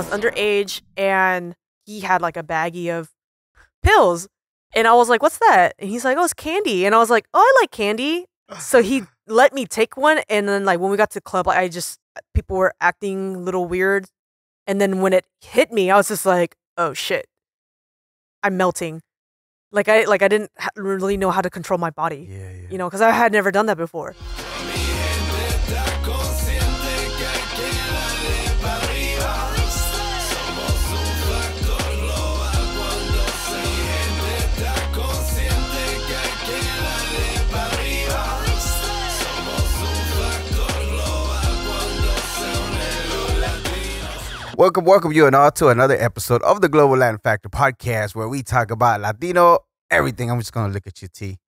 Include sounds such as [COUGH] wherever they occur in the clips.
was underage, and he had like a baggie of pills, and I was like, "What's that?" And he's like, "Oh, it's candy," and I was like, "Oh, I like candy." So he [SIGHS] let me take one, and then like when we got to the club, like I just people were acting a little weird, and then when it hit me, I was just like, "Oh shit, I'm melting." Like I like I didn't ha- really know how to control my body, Yeah, yeah. you know, because I had never done that before. Welcome, welcome you and all to another episode of the Global Latin Factor podcast where we talk about Latino everything. I'm just gonna look at you, T.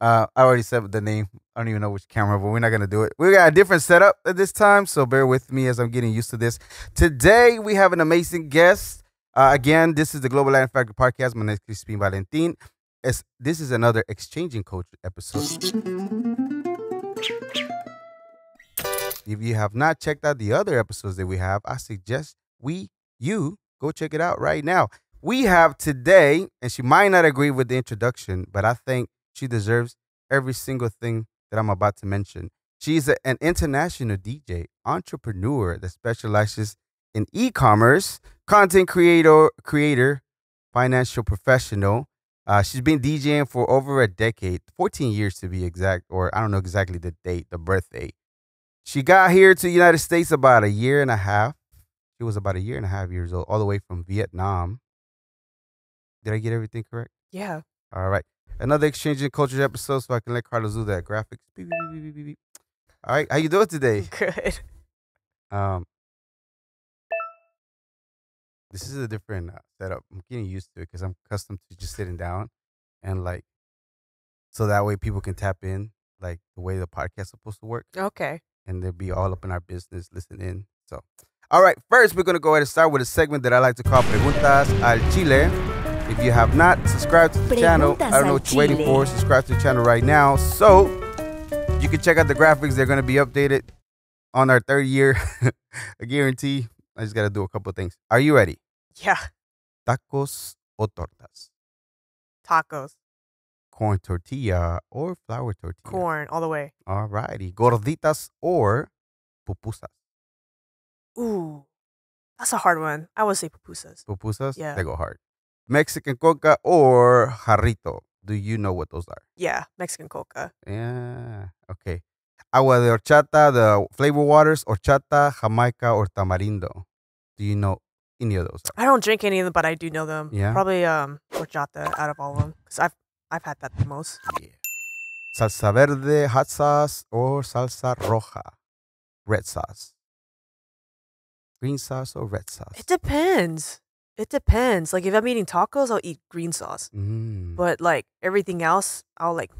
Uh, I already said the name. I don't even know which camera, but we're not gonna do it. We got a different setup at this time, so bear with me as I'm getting used to this. Today we have an amazing guest. Uh, again, this is the Global Latin Factor podcast. My name is Crispin Valentin. This is another exchanging culture episode. If you have not checked out the other episodes that we have, I suggest we, you, go check it out right now. We have today, and she might not agree with the introduction, but I think she deserves every single thing that I'm about to mention. She's a- an international DJ, entrepreneur that specializes in e-commerce, content creator, creator, financial professional. Uh, she's been DJing for over a decade, 14 years to be exact, or I don't know exactly the date, the birthday. She got here to the United States about a year and a half. She was about a year and a half years old, all the way from Vietnam. Did I get everything correct? Yeah. All right. Another exchanging cultures episode, so I can let Carlos do that graphics. Beep, beep, beep, beep, beep, beep. All right, how you doing today? [LAUGHS] Good. Um, this is a different uh, setup. I'm getting used to it because I'm accustomed to just sitting down and like, so that way people can tap in like the way the podcast is supposed to work. Okay. and they'll be all up in our business listening. So, all right, first we're gonna go ahead and start with a segment that I like to call Preguntas al Chile. If you have not subscribed to the channel, I don't know what you're waiting for. Subscribe to the channel right now, so you can check out the graphics. They're gonna be updated on our third year. [LAUGHS] I guarantee. I just gotta do a couple of things. Are you ready? Yeah. Tacos o tortas, Tacos, corn tortilla or flour tortilla. corn, all the way. All righty, gorditas or pupusas. Ooh, that's a hard one. I would say pupusas. pupusas, Yeah. they go hard. Mexican coca or jarrito. Do you know what those are? Yeah, Mexican coca. Yeah. Okay. Agua de horchata, the flavor waters, horchata, jamaica, or tamarindo. Do you know any of those? I don't drink any of them, but I do know them. Yeah? Probably um horchata out of all of them because I've I've had that the most. Yeah. Salsa verde, hot sauce, or salsa roja, red sauce. Green sauce or red sauce? It depends. It depends. Like if I'm eating tacos, I'll eat green sauce. Mm, But like everything else, I'll like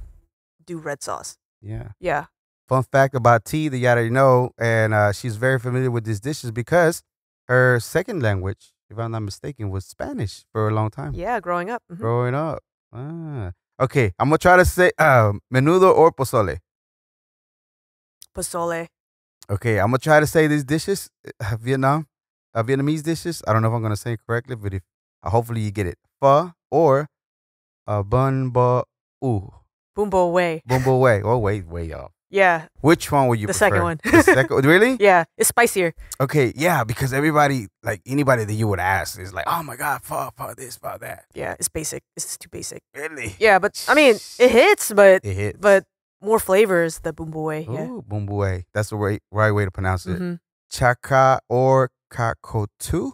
do red sauce. yeah. Yeah. Fun fact about T that you already know, and uh, she's very familiar with these dishes because her second language, if I'm not mistaken, was Spanish for a long time. Yeah. Growing up. mhm. Growing up. Ah. Okay, I'm gonna try to say uh, menudo or pozole. Pozole. Okay, I'm gonna try to say these dishes, uh, Vietnam, uh, Vietnamese dishes. I don't know if I'm gonna say it correctly, but if uh, hopefully you get it. Pho or uh, bun bo ooh Boombo way. bun bo way. Oh wait, way off. Yeah. Which one would you The prefer? second one. The second, really? [LAUGHS] Yeah. It's spicier. Okay, yeah, because everybody, like anybody that you would ask, is like, oh my god, fuck, fuck this, fuck that. Yeah. It's basic. It's too basic. Really? Yeah, but I mean, it hits, but It hits. but more flavors. The. Yeah. Ooh, boomboe. That's the right, right way to pronounce it. hmm Chaka or kakotu?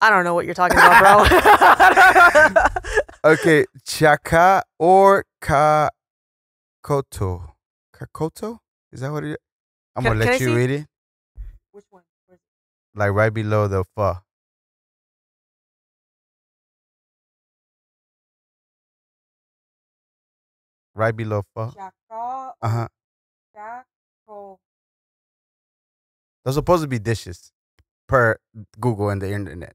I don't know what you're talking about, bro. [LAUGHS] Okay, chaka or kakoto? Kakoto? Is that what it is? I'm gonna let you see? read it. Which one? Like right below the pho. Right below pho. Uh huh. Those supposed to be dishes per Google and the internet.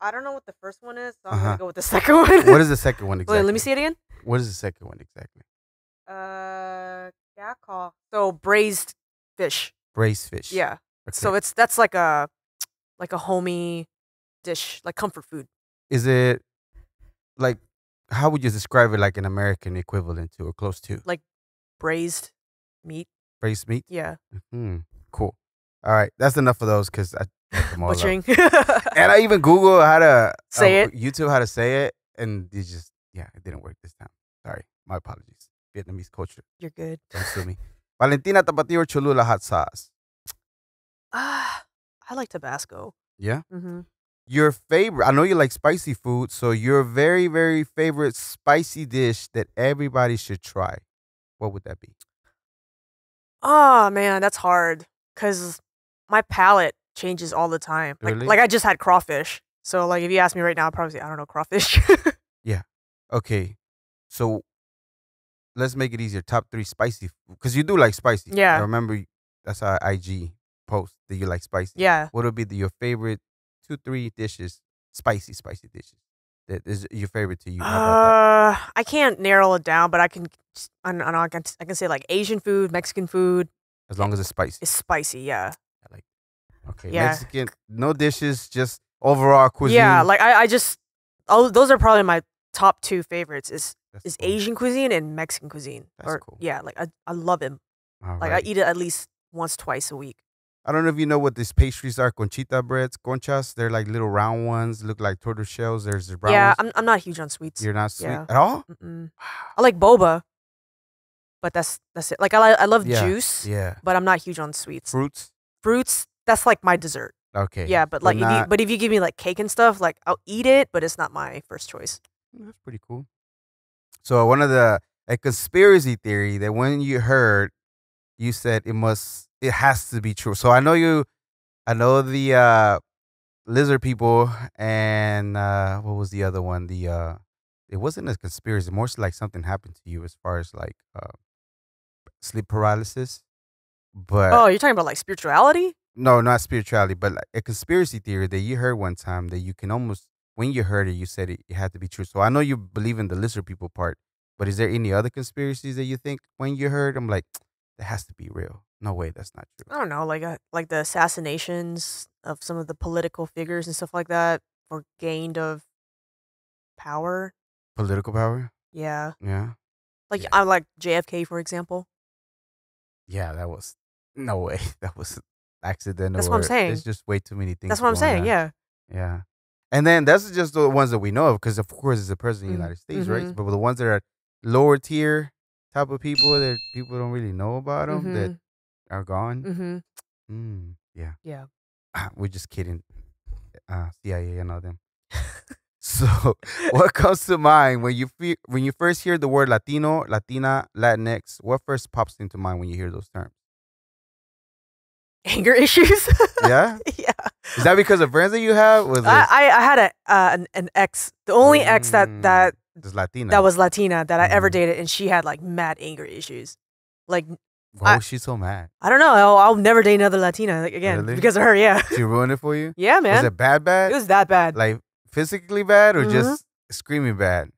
I don't know what the first one is, so I'm Uh-huh. gonna go with the [LAUGHS] second one. What is the second one exactly? [LAUGHS] Wait, let me see it again. What is the second one exactly? Uh, Chaco. So braised fish. Braised fish. Yeah. Okay. So it's that's like a like a homey dish, like comfort food. Is it like how would you describe it like an American equivalent to or close to? Like braised meat. Braised meat? Yeah. Hmm. Cool. All right. That's enough of those because I. Butchering. [LAUGHS] And I even Google how to Say uh, it. YouTube how to say it, and it just yeah, it didn't work this time. Sorry, my apologies. Vietnamese culture, You're good. don't sue me. Valentina Tapatio or Cholula hot sauce? Ah, I like Tabasco. Yeah. hmm Your favorite? I know you like spicy food, so your very very favorite spicy dish that everybody should try. What would that be? Oh man, that's hard because my palate changes all the time. Like, Really? like I just had crawfish, so like if you ask me right now, I'd probably say I don't know crawfish. [LAUGHS] Yeah. Okay, so let's make it easier. Top three spicy because you do like spicy. Yeah. I remember that's our IG post that you like spicy. yeah. what would be the, your favorite two, three dishes, spicy, spicy dishes that is your favorite to you? Uh, I can't narrow it down, but I can. I don't know. I can. I can say like Asian food, Mexican food? As long as it's spicy. It's spicy. Yeah. I like. Okay. yeah. Mexican, no dishes, just overall cuisine. Yeah. Like I, I just. Oh, those are probably my top two favorites. Is That's is cool. Asian cuisine and Mexican cuisine. That's or, cool. Yeah. Like I, I love them. All Like I eat it at least once, twice a week. I don't know if you know what these pastries are. Conchita breads, conchas. They're like little round ones, look like tortoise shells. There's the brown yeah, ones. I'm. I'm not huge on sweets. You're not sweet yeah. at all. Mm-mm. I like boba, but that's that's it. Like I I love Yeah, juice, Yeah. but I'm not huge on sweets. Fruits. Fruits, that's like my dessert. Okay. Yeah, but like if you not- but if you give me like cake and stuff, like I'll eat it, but it's not my first choice. Mm, that's pretty cool. So one of the a conspiracy theory that when you heard, you said it must, it has to be true. So I know you, I know the uh, lizard people and uh, what was the other one? The uh, it wasn't a conspiracy, more so like something happened to you as far as like uh, sleep paralysis. But oh, you're talking about like spirituality? no, not spirituality, but like a conspiracy theory that you heard one time that you can almost when you heard it, you said it, it had to be true. So I know you believe in the lizard people part, but is there any other conspiracies that you think when you heard? I'm like, that has to be real. No way, that's not true. I don't know, like uh, like the assassinations of some of the political figures and stuff like that for gained of power. Political power? Yeah, Yeah, like Yeah. I like JFK for example. yeah, that was no way. [LAUGHS] That was accidental. That's what I'm saying. There's just way too many things. That's what I'm saying. on. Yeah, Yeah. And then that's just the ones that we know of, because of course it's the president of the Mm, United States, right? mhm. But the ones that are lower tier type of people that people don't really know about them that Mhm. are gone. mm-hmm. Mm, yeah. yeah. We're just kidding. Uh, CIA and all them. [LAUGHS] [LAUGHS] So, [LAUGHS] what comes to mind when you fe- when you first hear the word Latino, Latina, Latinx? What first pops into mind when you hear those terms? Anger issues. Yeah, yeah. is that because of friends that you have? Was I, I I had a uh, an, an ex, the only ex that Mm, that just Latina? that was Latina that I ever Mhm. dated, and she had like mad anger issues. Like Why I- was she so mad? I don't know, I'll, I'll never date another Latina like, again Really? because of her. Yeah, She ruined it for you. [LAUGHS] yeah, man. Was it bad? Bad? It was that bad. like physically bad or Mhm. just screaming bad?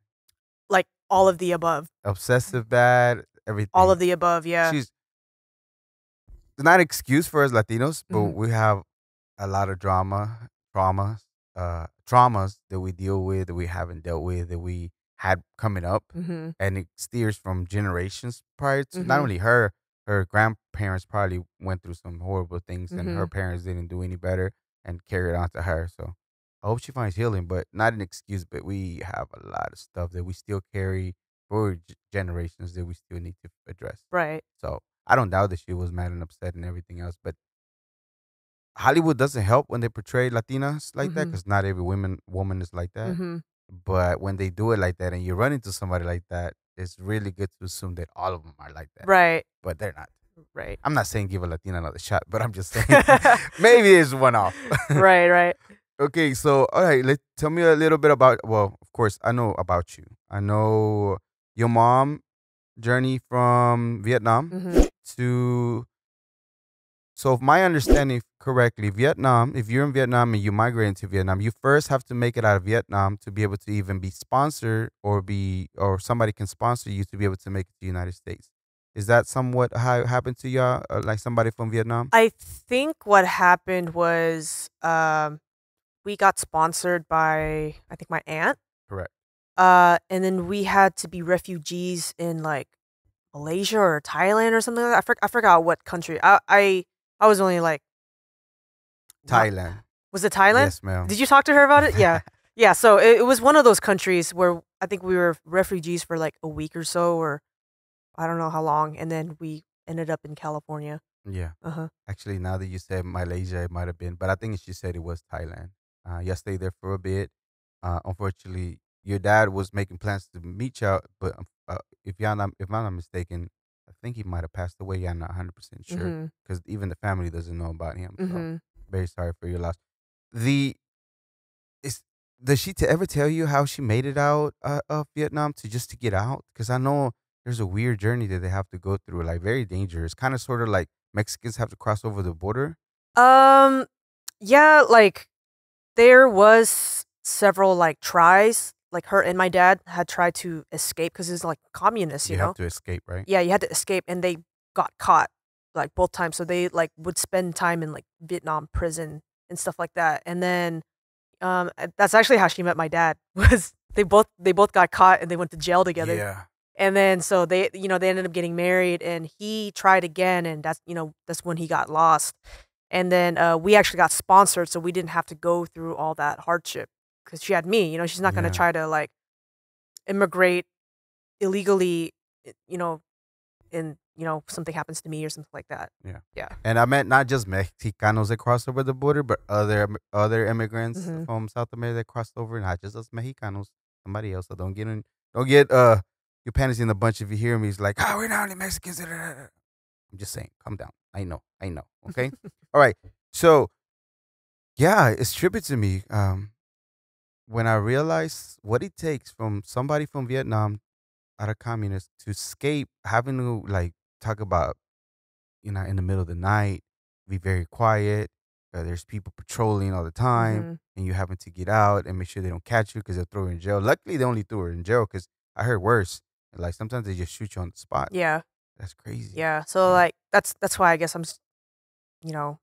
like all of the above, Obsessive bad? Everything. all of the above. Yeah. She's it's not an excuse for us Latinos, but Mhm. we have a lot of drama, traumas, uh, traumas that we deal with that we haven't dealt with that we had coming up, mm-hmm. and it steers from generations prior to not Mhm. only her. Her grandparents probably went through some horrible things, and Mm-hmm. her parents didn't do any better and carried on to her. So I hope she finds healing, but not an excuse. But we have a lot of stuff that we still carry for g- generations that we still need to address. Right. So I don't doubt that she was mad and upset and everything else, but Hollywood doesn't help when they portray Latinas like that Mhm. because not every woman woman is like that. Mm-hmm. But when they do it like that and you run into somebody like that, it's really good to assume that all of them are like that. Right. But they're not. Right. I'm not saying give a Latina another shot, but I'm just saying [LAUGHS] [LAUGHS] maybe it's one off. right. Right. [LAUGHS] Okay, so all right, let tell me a little bit about. Well, of course, I know about you. I know your mom journey from Vietnam Mm-hmm. to. So, if my understanding correctly, Vietnam. If you're in Vietnam and you migrate into Vietnam, you first have to make it out of Vietnam to be able to even be sponsored or be or somebody can sponsor you to be able to make it to the United States. Is that somewhat how it happened to y'all? Uh, like somebody from Vietnam? I think what happened was um, we got sponsored by I think my aunt. Correct. Uh, and then we had to be refugees in like Malaysia or Thailand or something like that. I, for- I forgot what country. I I I was only like Thailand. Was it Thailand? Yes, ma'am. Did you talk to her about it? [LAUGHS] Yeah. yeah. So it, it was one of those countries where I think we were refugees for like a week or so, or I don't know how long, and then we ended up in California. Yeah. Uh huh. Actually, now that you said Malaysia, it might have been, but I think she said it was Thailand. Uh, you stayed there for a bit. Uh, unfortunately, your dad was making plans to meet you, but uh, if y'all not, if I'm not mistaken, think he might have passed away. Y'all not 100 percent sure because even the family doesn't know about him. So hmm very sorry for your loss. The is does she t- ever tell you how she made it out uh, of Vietnam to just to get out? Because I know there's a weird journey that they have to go through, like very dangerous. Kind of sort of like Mexicans have to cross over the border. Um, yeah, like there was several like tries. Like her and my dad had tried to escape because it's like communist, you, You know. to escape, right? yeah, you had to escape, and they got caught like both times. So they like would spend time in like Vietnam prison and stuff like that. And then, um, that's actually how she met my dad. [LAUGHS] Was they both they both got caught and they went to jail together. Yeah. And then so they you know they ended up getting married, and he tried again, and that's you know that's when he got lost. And then uh, we actually got sponsored, so we didn't have to go through all that hardship because she had me. You know, she's not gonna Yeah. try to like immigrate illegally. You know, and you know something happens to me or something like that. Yeah, yeah. And I meant not just Mexicanos that crossed over the border, but other other immigrants Mhm. from South America that crossed over, not just us Mexicanos, somebody else. So don't get in, don't get uh your panties in a bunch if you hear me. It's like, oh, we're not only Mexicans. da, da, da, da." I'm just saying, calm down. I know, I know. Okay, [LAUGHS] all right. So, yeah, it's trippy to me. Um, when I realized what it takes from somebody from Vietnam out of communist to escape having to like talk about you know in the middle of the night be very quiet uh, there's people patrolling all the time Mhm. and you having to get out and make sure they don't catch you because they'll throw you in jail luckily they only threw her in jail because i heard worse like sometimes they just shoot you on the spot Yeah, that's crazy yeah. So like that's that's why I guess I'm, you know,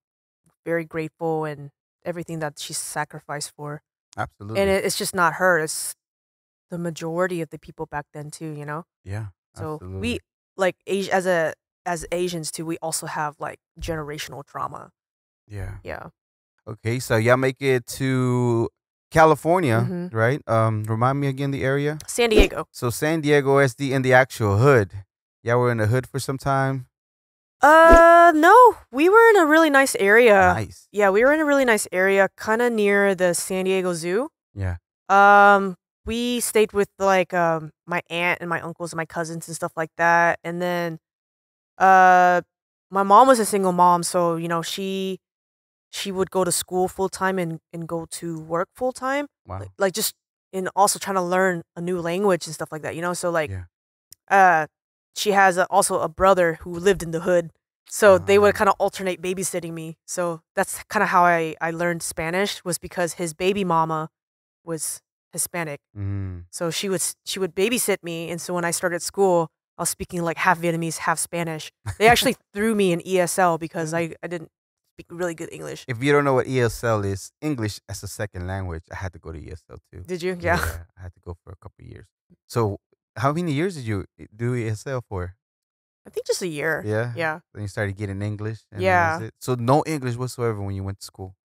very grateful and everything that she sacrificed for. Absolutely And it, it's just not her; it's the majority of the people back then too. You know. yeah So absolutely. we like as a as Asians too, we also have like generational trauma. yeah Yeah. okay so y'all make it to california Mhm. right um remind me again the area San Diego. So San Diego SD in the actual hood. Yeah, we're in the hood for some time. Uh, no, we were in a really nice area. nice. Yeah, we were in a really nice area, kind of near the San Diego Zoo. Yeah. Um, we stayed with like um my aunt and my uncles and my cousins and stuff like that. And then, uh, my mom was a single mom, so you know she she would go to school full time and and go to work full time, Wow. like, like just and also trying to learn a new language and stuff like that. You know, so like, Yeah. uh, she has a, also a brother who lived in the hood. So they would Ah. kind of alternate babysitting me. So that's kind of how I, I learned Spanish was because his baby mama was Hispanic. Mm. So she would she would babysit me, and so when I started school, I was speaking like half Vietnamese, half Spanish. They [LAUGHS] actually threw me in ESL because I, I didn't speak really good English. If you don't know what ESL is, English as a second language, I had to go to ESL too. Did you? Yeah. I had to go for a couple of years. So, how many years did you eh, do ESL for? I think just a year. Yeah. Yeah. Then you started getting English. And Yeah. it? So no English whatsoever when you went to school,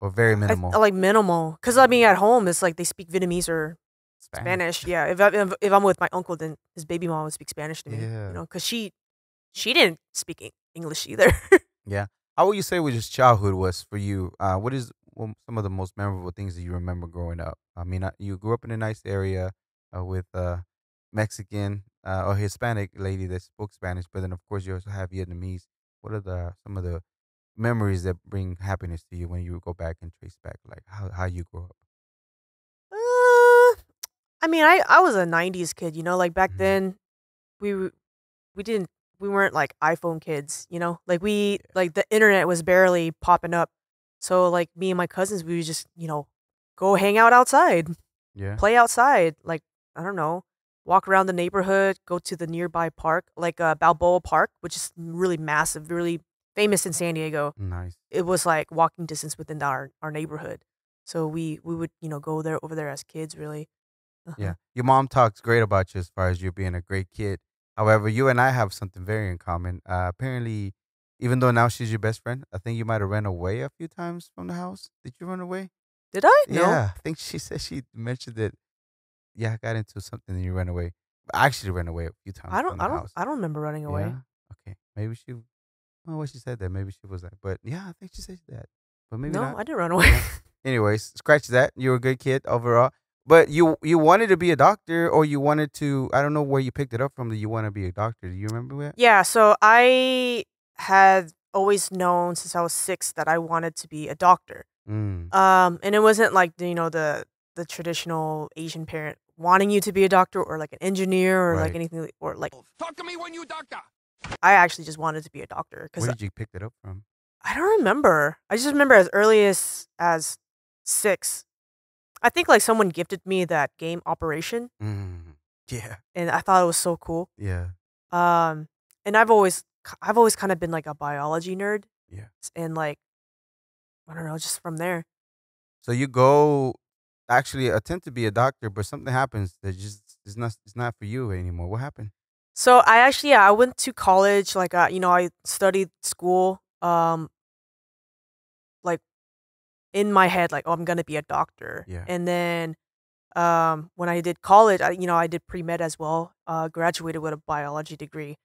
or very minimal. I- like minimal. Because I mean, at home, it's like they speak Vietnamese or Spanish. Yeah. If, I, if if I'm with my uncle, then his baby mom would speak Spanish to me. Yeah. You know, because she she didn't speak English either. [LAUGHS] Yeah. How would you say what your childhood was for you? Uh, what is one- some of the most memorable things that you remember growing up? I mean, uh, you grew up in a nice area uh, with a Mexican uh, or Hispanic lady that spoke Spanish, but then of course you also have Vietnamese. What are the some of the memories that bring happiness to you when you go back and trace back, like how how you grew up? Uh, I mean, I I was a '90s kid. You know, like back Mhm. then, we we didn't we weren't like iPhone kids. You know, like we like the internet was barely popping up. So like me and my cousins, we would just you know go hang out outside, Yeah, play outside. Like I don't know, walk around the neighborhood, go to the nearby park, like uh, Balboa Park, which is really massive, really famous in San Diego. Nice. It was like walking distance within our our neighborhood. So we we would you know go there over there as kids, really. Uh-huh. Yeah. Your mom talks great about you as far as you being a great kid. However, you and I have something very in common. Uh, apparently, even though now she's your best friend, I think you might have ran away a few times from the house. Did you run away? Did I? No. Yeah. I think she said she mentioned that. Yeah, I got into something and you ran away. I actually ran away a few times. I don't. I don't. house. I don't remember running away. Yeah? Okay. Maybe she. Oh, what she said that. Maybe she was like, but yeah, I think she said that. But maybe no, not. I didn't run away. Yeah. Anyways, scratch that. You were a good kid overall. But you you wanted to be a doctor, or you wanted to. I don't know where you picked it up from. That you want to be a doctor. Do you remember that? yeah. So I had always known since I was six that I wanted to be a doctor. Mm. Um, and it wasn't like you know the the traditional Asian parent wanting you to be a doctor or like an engineer or like anything or like Talk to me when you doctor. I actually just wanted to be a doctor because Where did you pick it up from? I don't remember. I just remember as early as as six. I think like someone gifted me that game Operation, Mm. Yeah. and I thought it was so cool. Yeah. Um, and I've always I've always kind of been like a biology nerd. Yeah. and like I don't know, just from there. So you go actually attempt to be a doctor, but something happens that just is not it's not for you anymore. What happened? So I actually yeah I went to college like uh, you know I studied school um like in my head like oh I'm gonna be a doctor Yeah. and then um when I did college I you know I did pre med as well uh graduated with a biology degree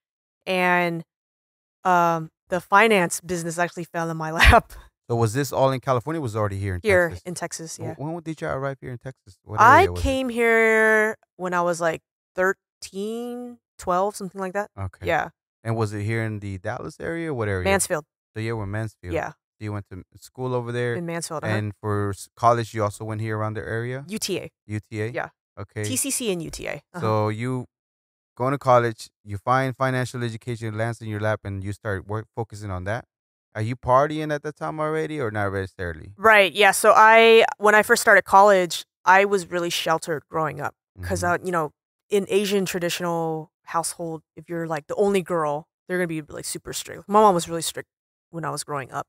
and um the finance business actually fell in my [LAUGHS] lap So was this all in California? Was already here in here Texas? in Texas yeah When did you arrive here in Texas? What I was it? came here when I was like 13 12 something like that Okay. yeah And was it here in the Dallas area? What area? Mansfield So yeah, were in Mansfield. yeah So you went to school over there, in Mansfield uh-huh. and for college you also went here around the area. UTA UTA. Yeah. Okay. TCC and UTA. Uh-huh. So you going to college, you find financial education lands in your lap, and you start work focusing on that. Are you partying at that time already, or not necessarily? right, yeah. So I, when I first started college, I was really sheltered growing up because, Mhm. uh, you know, in Asian traditional household, if you're like the only girl, they're gonna be like super strict. My mom was really strict when I was growing up,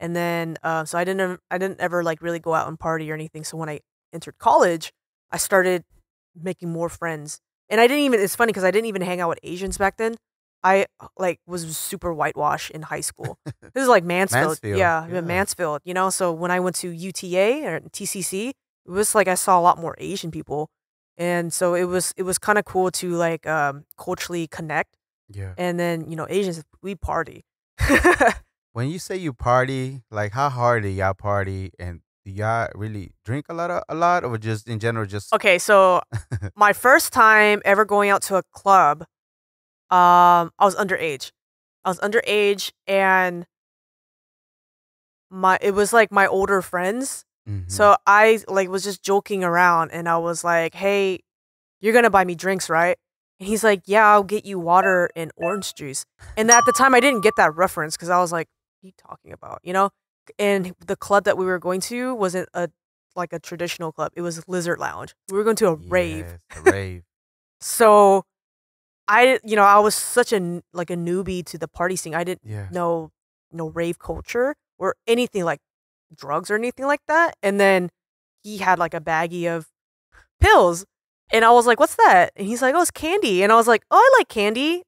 and then uh, so I didn't, I didn't ever like really go out and party or anything. So when I entered college, I started making more friends, and I didn't even. It's funny because I didn't even hang out with Asians back then. I like was super whitewashed in high school. [LAUGHS] this is like Mansfield, Mansfield, yeah, yeah. Mansfield. You know, so when I went to UTA or TCC, it was like I saw a lot more Asian people, and so it was it was kind of cool to like um, culturally connect. yeah. And then you know, Asians we party. [LAUGHS] When you say you party, like how hard do y'all party, and do y'all really drink a lot, of, a lot, or just in general, just Okay, so [LAUGHS] my first time ever going out to a club, um, I was underage. I was underage, and my it was like my older friends. Mhm. So I like was just joking around, and I was like, "Hey, you're gonna buy me drinks, right?" And he's like, "Yeah, I'll get you water and orange juice." And at the time, I didn't get that reference because I was like, "What are you talking about?" You know. And the club that we were going to wasn't a like a traditional club. It was Lizard Lounge. We were going to a rave. A rave. [LAUGHS] So I, you know, I was such a like a newbie to the party scene. I didn't know, no rave culture or anything like drugs or anything like that. And then he had like a baggie of pills, and I was like, "What's that?" And he's like, "Oh, it's candy." And I was like, "Oh, I like candy."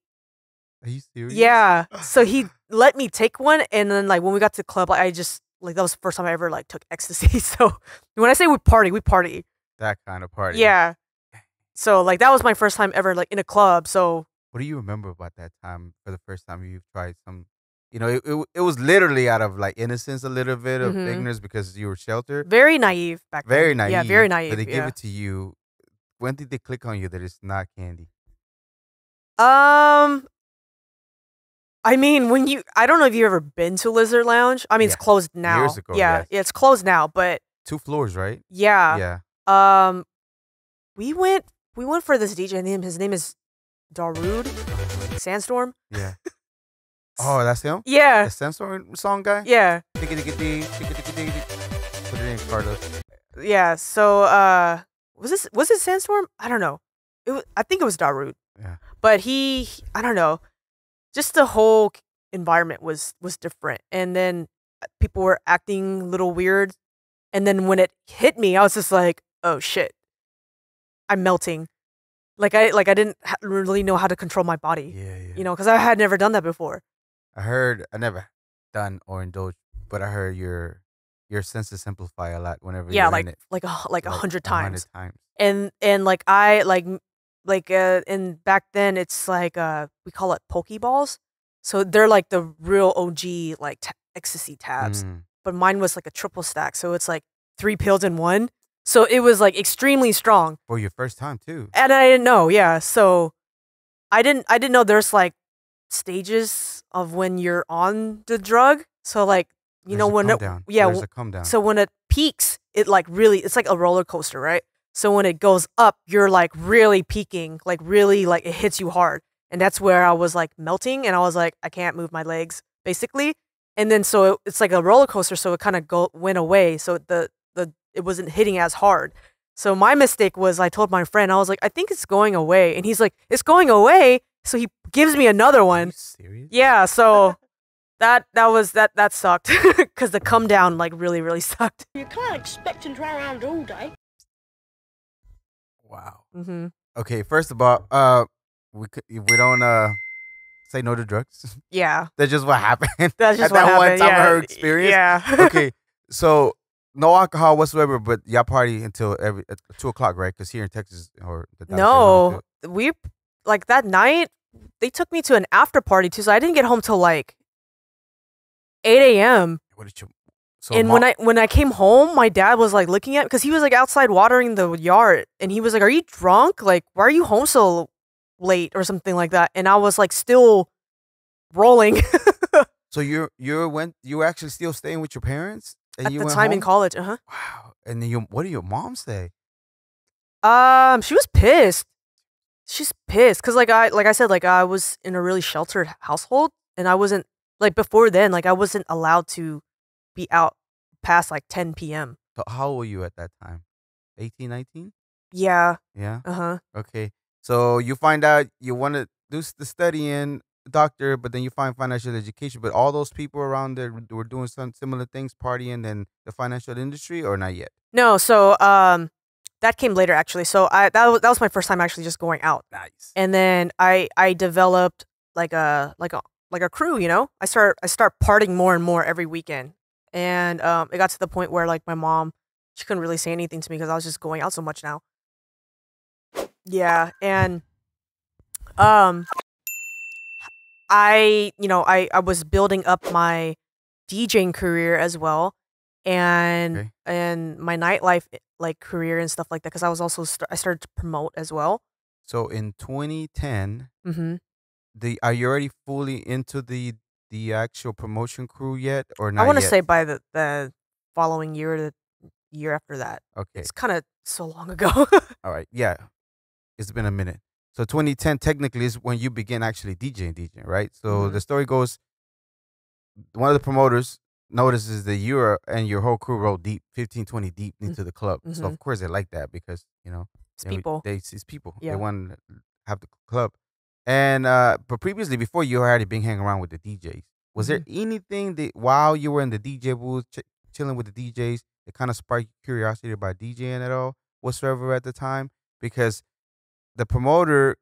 Are you serious? Yeah. So he [LAUGHS] let me take one, and then like when we got to the club, like, I just like that was the first time I ever like took ecstasy. [LAUGHS] So when I say we party, we party. That kind of party. Yeah. So like that was my first time ever like in a club. So What do you remember about that time for the first time you tried some? You know, it, it, it was literally out of like innocence, a little bit of Mhm. ignorance because you were sheltered. very naive back Very then. naive. Yeah, very naive. But they give it to you. When did they click on you that it's not candy? Um, I mean, when you, I don't know if you've ever been to Lizard Lounge. I mean, Yeah. it's closed now. Years ago, yeah, yes. yeah, it's closed now. But Two floors, right? yeah, yeah. um, we went, we went for this DJ name. His name is Darude Sandstorm. Yeah. [LAUGHS] Oh, that's him? Yeah, The Sandstorm song guy? yeah, Tickety-tickety, tickety-tickety. Put it in, Carlos. yeah. So, uh, was this was it Sandstorm? I don't know. it was, I think it was Darude. Yeah. But he, I don't know, just the whole environment was was different, and then uh, people were acting a little weird, and then when it hit me, I was just like, oh shit, I'm melting. Like I like I didn't ha- really know how to control my body, Yeah, yeah. you know, because I had never done that before. I heard I never done or indulged, but I heard your your senses simplify a lot whenever yeah, you're like in it. like a like a hundred times. times. and and like I like like uh and back then it's like uh we call it pokeballs, so they're like the real OG like ta- ecstasy tabs. Mm. But mine was like a triple stack, so it's like three pills in one. So it was like extremely strong, For your first time too. and I didn't know. Yeah, so I didn't I didn't know there's like stages of when you're on the drug. So like you There's know when it, down. yeah There's a come down. so when it peaks, it like really it's like a roller coaster, right? So when it goes up, you're like really peaking, like really like it hits you hard. And that's where I was like melting and I was like I can't move my legs basically. And then so it, it's like a roller coaster so it kind of go went away so the it wasn't hitting as hard. So my mistake was I told my friend I was like I think it's going away and he's like it's going away. So he gives me another Are one. you serious? Yeah, so [LAUGHS] that that was that that sucked [LAUGHS] cuz the come down like really really [LAUGHS] sucked. You can't expect him to run around all day. Wow. Mhm. Okay, first of all, uh, we could, we don't uh say no to drugs. Yeah. That's just what happened. That's At just what that one happened. time of yeah. her experience? Yeah. okay, so no alcohol whatsoever, but y'all party until every at two o'clock, right? Because here in Texas or the Dallas area, we no, we like that night they took me to an after party too, so I didn't get home till like eight a.m. What did you? So and mo- when I when I came home, my dad was like looking at because he was like outside watering the yard, and he was like, "Are you drunk? Like, why are you home so late or something like that?" And I was like still rolling [LAUGHS] so you're you went you were actually still staying with your parents and at you the time in college. Uh huh. Wow. And then your what did your mom say? Um, she was pissed. She's pissed because, like I, like I said, like I was in a really sheltered household, and I wasn't like before then, like I wasn't allowed to be out past like 10 p.m. So how old were you at that time? 18, 19? Yeah. Yeah. Uh huh. Okay. So you find out you want to do the studying doctor, but then you find financial education. But all those people around there were doing some similar things, partying in the financial industry, or not yet? No, so um, that came later actually. So I that was, that was my first time actually just going out, Nice. and then I I developed like a like a like a crew. You know, I start I start partying more and more every weekend, and um, it got to the point where like my mom she couldn't really say anything to me because I was just going out so much now. Yeah, and um, I you know I I was building up my DJing career as well, and Okay. and my nightlife eh, like career and stuff like that because I was also st- I started to promote as well. So in 2010, Mm-hmm. the are you already fully into the the actual promotion crew yet, or not? I want to say by the the following year, the year after that. Okay. It's kind of so long ago. [LAUGHS] All right. Yeah. It's been a minute. So 2010 technically is when you begin actually DJing, DJing, right? So Mhm. the story goes one of the promoters notices that you're and your whole crew roll deep, 15, 20 deep into the club. So Mhm. of course they like that because, you know, it's they- people. They, it's people. Yeah. They want to have the club. And uh but previously before you already been hanging around with the DJs. Was there Mm-hmm. anything that while you were in the DJ booth ch- chilling with the DJs that kind of sparked your curiosity about DJing at all whatsoever at the time? Because the promoter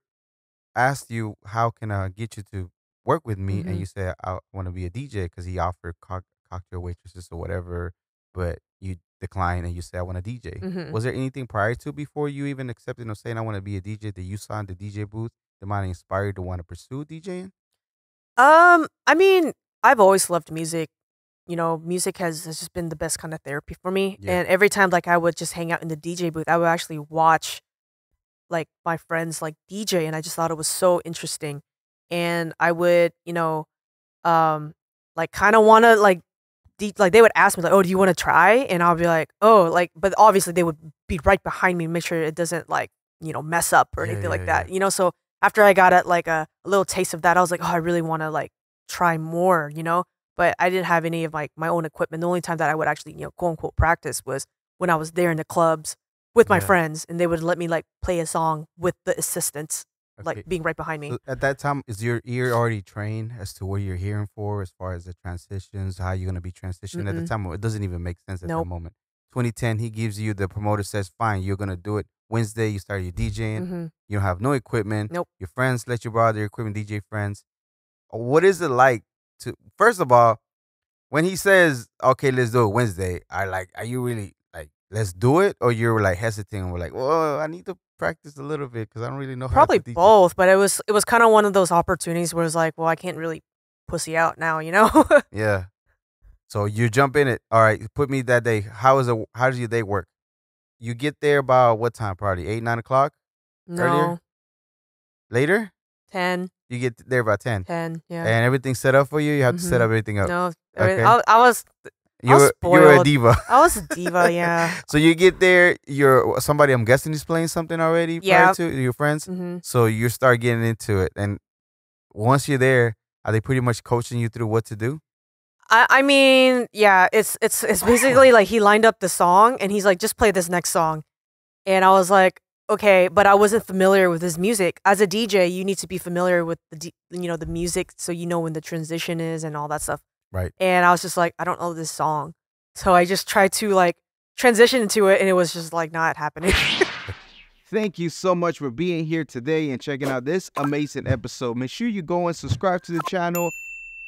asked you, "How can I get you to work with me?" Mhm. And you said, "I want to be a DJ," because he offered cock- cocktail waitresses or whatever, but you declined and you said, "I want to DJ." Mhm. Was there anything prior to before you even accepted or saying I want to be a DJ that you saw in the DJ booth that might inspire you to want to pursue DJing? Um, I mean, I've always loved music. You know, music has, has just been the best kind of therapy for me. Yeah. And every time like I would just hang out in the DJ booth, I would actually watch like my friends like DJ and I just thought it was so interesting. And I would, you know, um like kind of want to like like they would ask me like, "Oh, do you want to try?" And I'll be like, "Oh, like," but obviously they would be right behind me, make sure it doesn't like you know mess up or Yeah, anything yeah, like yeah. that. You know, so after I got a, like a, a little taste of that, I was like, "Oh, I really want to like try more," you know. But I didn't have any of like my own equipment. The only time that I would actually you know quote unquote practice was when I was there in the clubs with my Yeah. friends, and they would let me like play a song with the assistants Okay. like being right behind me. So at that time, is your ear already trained as to what you're hearing for, as far as the transitions, how you're gonna be transitioning at the time? It doesn't even make sense at that Nope. moment. 2010, he gives you the promoter says, "Fine, you're gonna do it." Wednesday, you start your DJing. hmm You don't have no equipment. Nope. Your friends let you borrow their equipment, DJ friends. What is it like to? First of all, when he says, "Okay, let's do it Wednesday," I like, are you really let's do it, or you're like hesitating? We're like, well, I need to practice a little bit because I don't really know. Probably how to both, but it was it was kind of one of those opportunities where it's like, well, I can't really pussy out now, you know? [LAUGHS] Yeah. So you jump in it. All right, put me that day. How is it? How does your day work? You get there about what time? Probably eight, nine o'clock. no, Later, 10, you get there about ten, 10, yeah. and everything's set up for you. You have to set Mhm. up everything up. no, okay. I, I was You're you're a diva. [LAUGHS] I was a diva, [LAUGHS] yeah. So you get there. You're somebody. I'm guessing is playing something already. Yeah. Prior to your friends. hmm So you start getting into it, and once you're there, are they pretty much coaching you through what to do? I, I mean, yeah, it's it's it's basically like he lined up the song and he's like, just play this next song, and I was like, okay, but I wasn't familiar with his music. As a DJ, you need to be familiar with the you know the music so you know when the transition is and all that stuff. Right. And I was just like, I don't know this song, so I just tried to like transition into it, and it was just like not happening. [LAUGHS] Thank you so much for being here today and checking out this amazing episode. Make sure you go and subscribe to the channel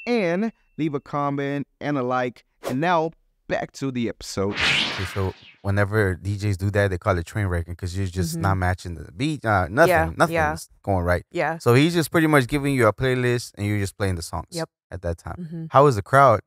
and leave a comment and a like. And now back to the episode. Okay, so whenever DJs do that, they call it train wrecking because you're just Mhm. not matching the beat. Uh, nothing, Yeah, nothing's yeah. going right. yeah. So he's just pretty much giving you a playlist and you're just playing the songs. Yep. At that time, hmm how was the crowd?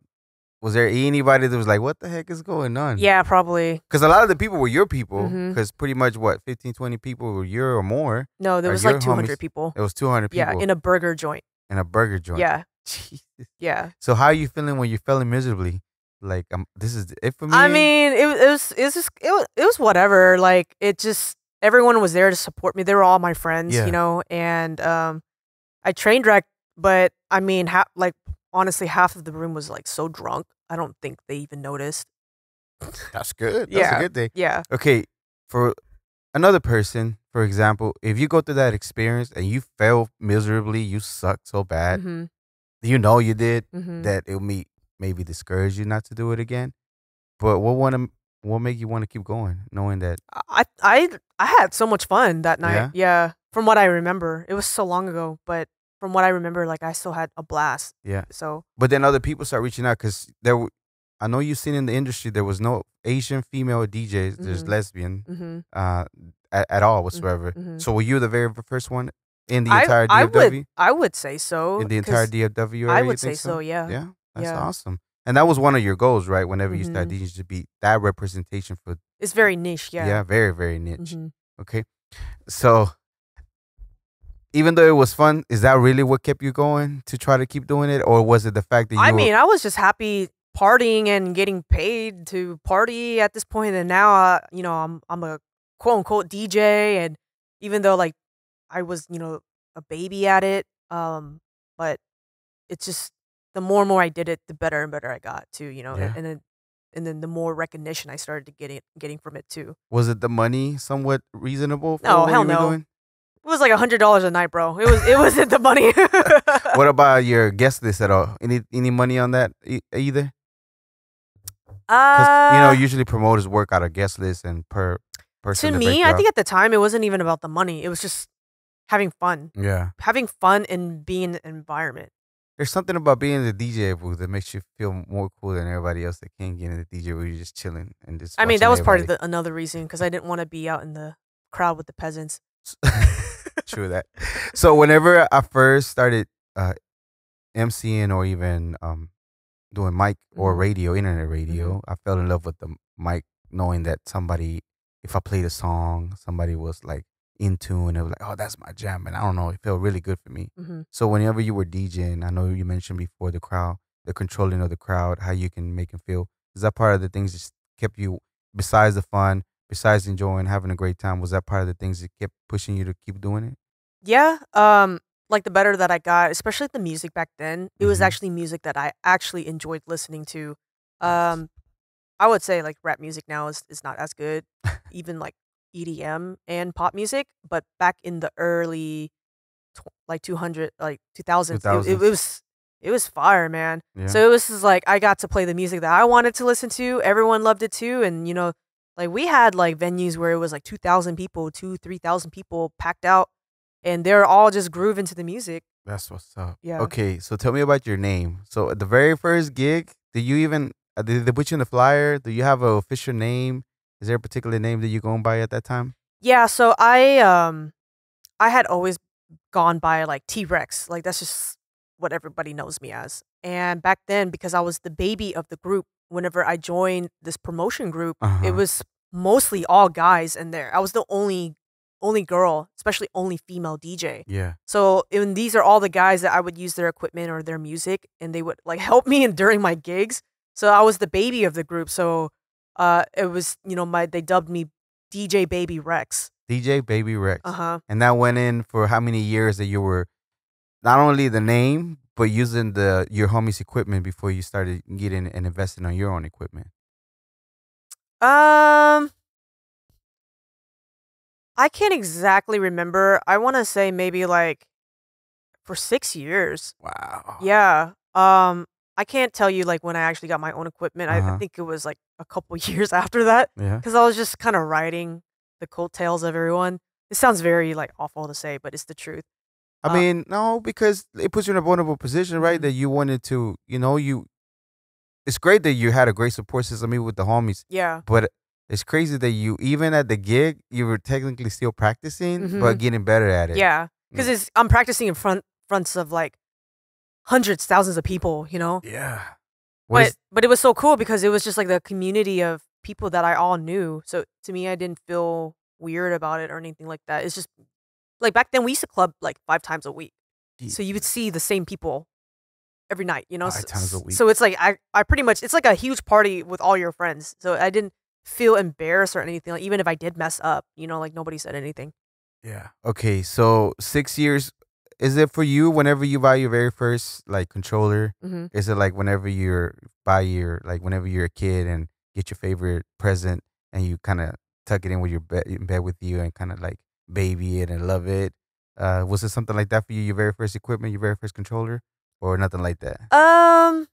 Was there anybody that was like, "What the heck is going on?" Yeah, probably. Because a lot of the people were your people. Because pretty much what 15, 20 people were your or more. No, there was like 200 homies- people. It was two hundred Yeah, people in a burger joint. in a burger joint. Yeah, [LAUGHS] Jesus. yeah. So how are you feeling when you're feeling miserably? Like, um, this is it for me. I mean, it, was- it was it was just it was, it was whatever. Like it just everyone was there to support me. They were all my friends, Yeah. you know. And um, I trained wreck, but I mean, ha- like honestly, half of the room was like so drunk. I don't think they even noticed. that's good. That's Yeah. a good thing. Yeah, okay, for another person, for example, if you go through that experience and you fail miserably, you suck so bad, hmm you know you did, hmm that it'll may, maybe discourage you not to do it again. But what want to what make you want to keep going, knowing that I I I had so much fun that night. Yeah? Yeah? from what I remember, it was so long ago, but from what I remember, like I still had a blast. yeah. So But then other people start reaching out because there, w- I know you've seen in the industry there was no Asian female DJs. There's Mhm. lesbian hmm uh at, at all whatsoever. mhm. So were you the very first one in the I, entire I DFW? would I would say so. in the entire DFW area? I would say so. Yeah. Yeah, that's Yeah. awesome. And that was one of your goals, right? Whenever you start Mhm. DJing, to be that representation for It's very niche. yeah, Yeah. very very niche. Mhm. Okay, so even though it was fun, is that really what kept you going to try to keep doing it, or was it the fact that you? I mean, I was just happy partying and getting paid to party at this point, and now, uh, you know, I'm I'm a quote unquote DJ, and even though like I was, you know, a baby at it, um, but it's just the more and more I did it, the better and better I got too, you know, Yeah. and then and then the more recognition I started to getting getting from it too. was it the money somewhat reasonable? For No, what hell you were no. doing? It was like a hundred dollars a night, bro. It was it wasn't the money. [LAUGHS] What about [LAUGHS] your guest list at all? Any any money on that e- either? Because you know, Uh, usually promoters work out a guest list and per person. to me, I think at the time it wasn't even about the money. It was just having fun, yeah. having fun and being in an environment. There's something about being in the DJ booth that makes you feel more cool than everybody else that can't get in the DJ where you're just chilling and just. I mean, that was part of the, another reason because I didn't want to be out in the crowd with the peasants. [LAUGHS] True that. So whenever I first started uh, MCing or even um, doing mic or Mhm. radio, internet radio, I fell in love with the mic, knowing that somebody, if I played a song, somebody was like in tune. It was like, oh, that's my jam, and I don't know, it felt really good for me. hmm So whenever you were DJing, I know you mentioned before the crowd, the controlling of the crowd, how you can make them feel. Is that part of the things that kept you, besides the fun, besides enjoying having a great time? Was that part of the things that kept pushing you to keep doing it? Yeah. Um, like the better that I got, especially the music back then, it was Mhm. actually music that I actually enjoyed listening to. Um, I would say like rap music now is, is not as good. Even like EDM and pop music, but back in the early, tw- like 200, like 2000s, it, it, was it was fire, man. Yeah. So it was just like I got to play the music that I wanted to listen to. Everyone loved it too, and you know, like we had like venues where it was like 2,000 people, two, 3,000 people packed out, and they're all just grooving to the music. That's what's up. Yeah. Okay, so tell me about your name. So at the very first gig, did you even uh, did they put you in the flyer? Do you have an official name? Is there a particular name that you're going by at that time? Yeah, so I um I had always gone by like T-Rex. Like that's just what everybody knows me as. And back then because I was the baby of the group, whenever I joined this promotion group, Uh-huh. it was mostly all guys in there. I was the only only girl, especially only female DJ. Yeah. So and these are all the guys that I would use their equipment or their music, and they would like help me [LAUGHS] and during my gigs. So I was the baby of the group. So uh, it was you know my they dubbed me DJ Baby Rex. DJ Baby Rex. Uh huh. And that went in for how many years that you were not only the name, but using the your homies' equipment before you started getting and investing on your own equipment. Um, I can't exactly remember. I want to say maybe like for six years. Wow. Yeah. Um, I can't tell you like when I actually got my own equipment. I, I Uh-huh. think it was like a couple [LAUGHS] years after that. Yeah. because I was just kind of riding the coattails of everyone. It sounds very like awful to say, but it's the truth. I Uh, mean, no, because it puts you in a vulnerable position, right? Mhm. That you wanted to, you know, you. It's great that you had a great support system even with the homies, Yeah, but it's crazy that you even at the gig you were technically still practicing, but Mhm. getting better at it. yeah, because it's I'm practicing in front fronts of like hundreds, thousands of people, you know. Yeah. What But is- but it was so cool because it was just like the community of people that I all knew. So to me, I didn't feel weird about it or anything like that. It's just like back then we used to club like five times a week, so you would see the same people every night. You know, Five S- times a week. So it's like I I pretty much it's like a huge party with all your friends. So I didn't feel embarrassed or anything. Like even if I did mess up, you know, like nobody said anything. Yeah. Okay, so six years. Is it for you whenever you buy your very first like controller? hmm Is it like whenever you're buy your like whenever you're a kid and get your favorite present and you kind of tuck it in with your bed in bed with you and kind of like baby it and love it? Uh, was it something like that for you? Your very first equipment, your very first controller, or nothing like that? Um.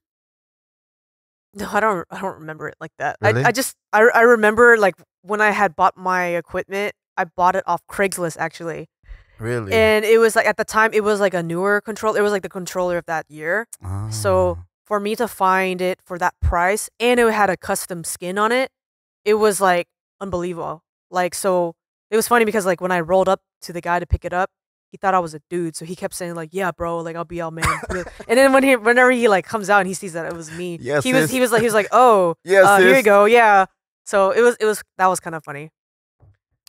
No, I don't. I don't remember it like that. Really? I, I just I I remember like when I had bought my equipment, I bought it off Craigslist actually, Really? and it was like at the time it was like a newer controller. It was like the controller of that year. So Ah, for me to find it for that price, and it had a custom skin on it, it was like unbelievable. Like so, it was funny because like when I rolled up to the guy to pick it up, he thought I was a dude, so he kept saying like, "Yeah, bro, like I'll be out, man." [LAUGHS] and then when he, whenever he like comes out and he sees that it was me, Yes, he was he was like he was like, "Oh, [LAUGHS] Yes, uh, here you go, yeah." So it was it was that was kind of funny.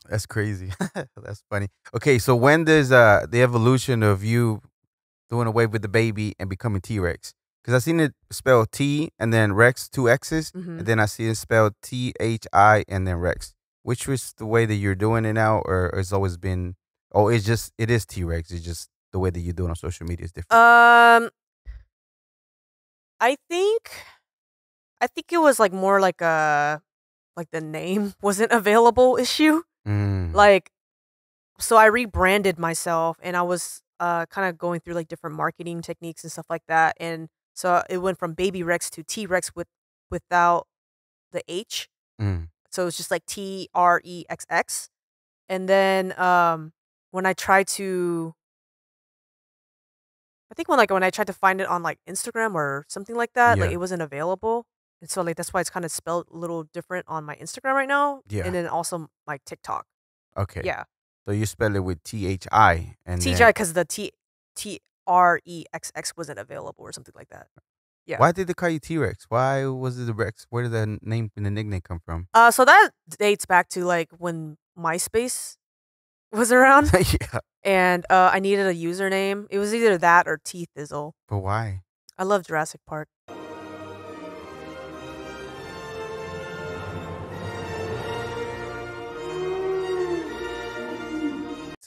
That's crazy. [LAUGHS] That's funny. Okay, so when does uh the evolution of you doing away with the baby and becoming T Rex? Because I seen it spelled T and then Rex two X's, Mhm. and then I see it spelled T H I and then Rex. Which was the way that you're doing it now, or it's always been? Oh, it's just it is T Rex. It's just the way that you do it on social media is different. Um, I think, I think it was like more like a like the name [LAUGHS] wasn't available issue. Mm. Like, so I rebranded myself, and I was uh kind of going through like different marketing techniques and stuff like that, and so it went from Baby Rex to T Rex with without the H. Mm. So it's just like T R E X X. And then um when I tried to I think when like when I tried to find it on like Instagram or something like that, like it wasn't available. And so like that's why it's kind of spelled a little different on my Instagram right now. Yeah. And then also my TikTok. Okay. Yeah. So you spell it with T H I and TJ because the T T R E X X wasn't available or something like that. Yeah. Why did they call you T Rex? Why was it the Rex? Where did the name and the nickname come from? Uh so that dates back to like when MySpace was around [LAUGHS] yeah. and uh I needed a username. It was either that or T Thizzle. But why? I love Jurassic Park.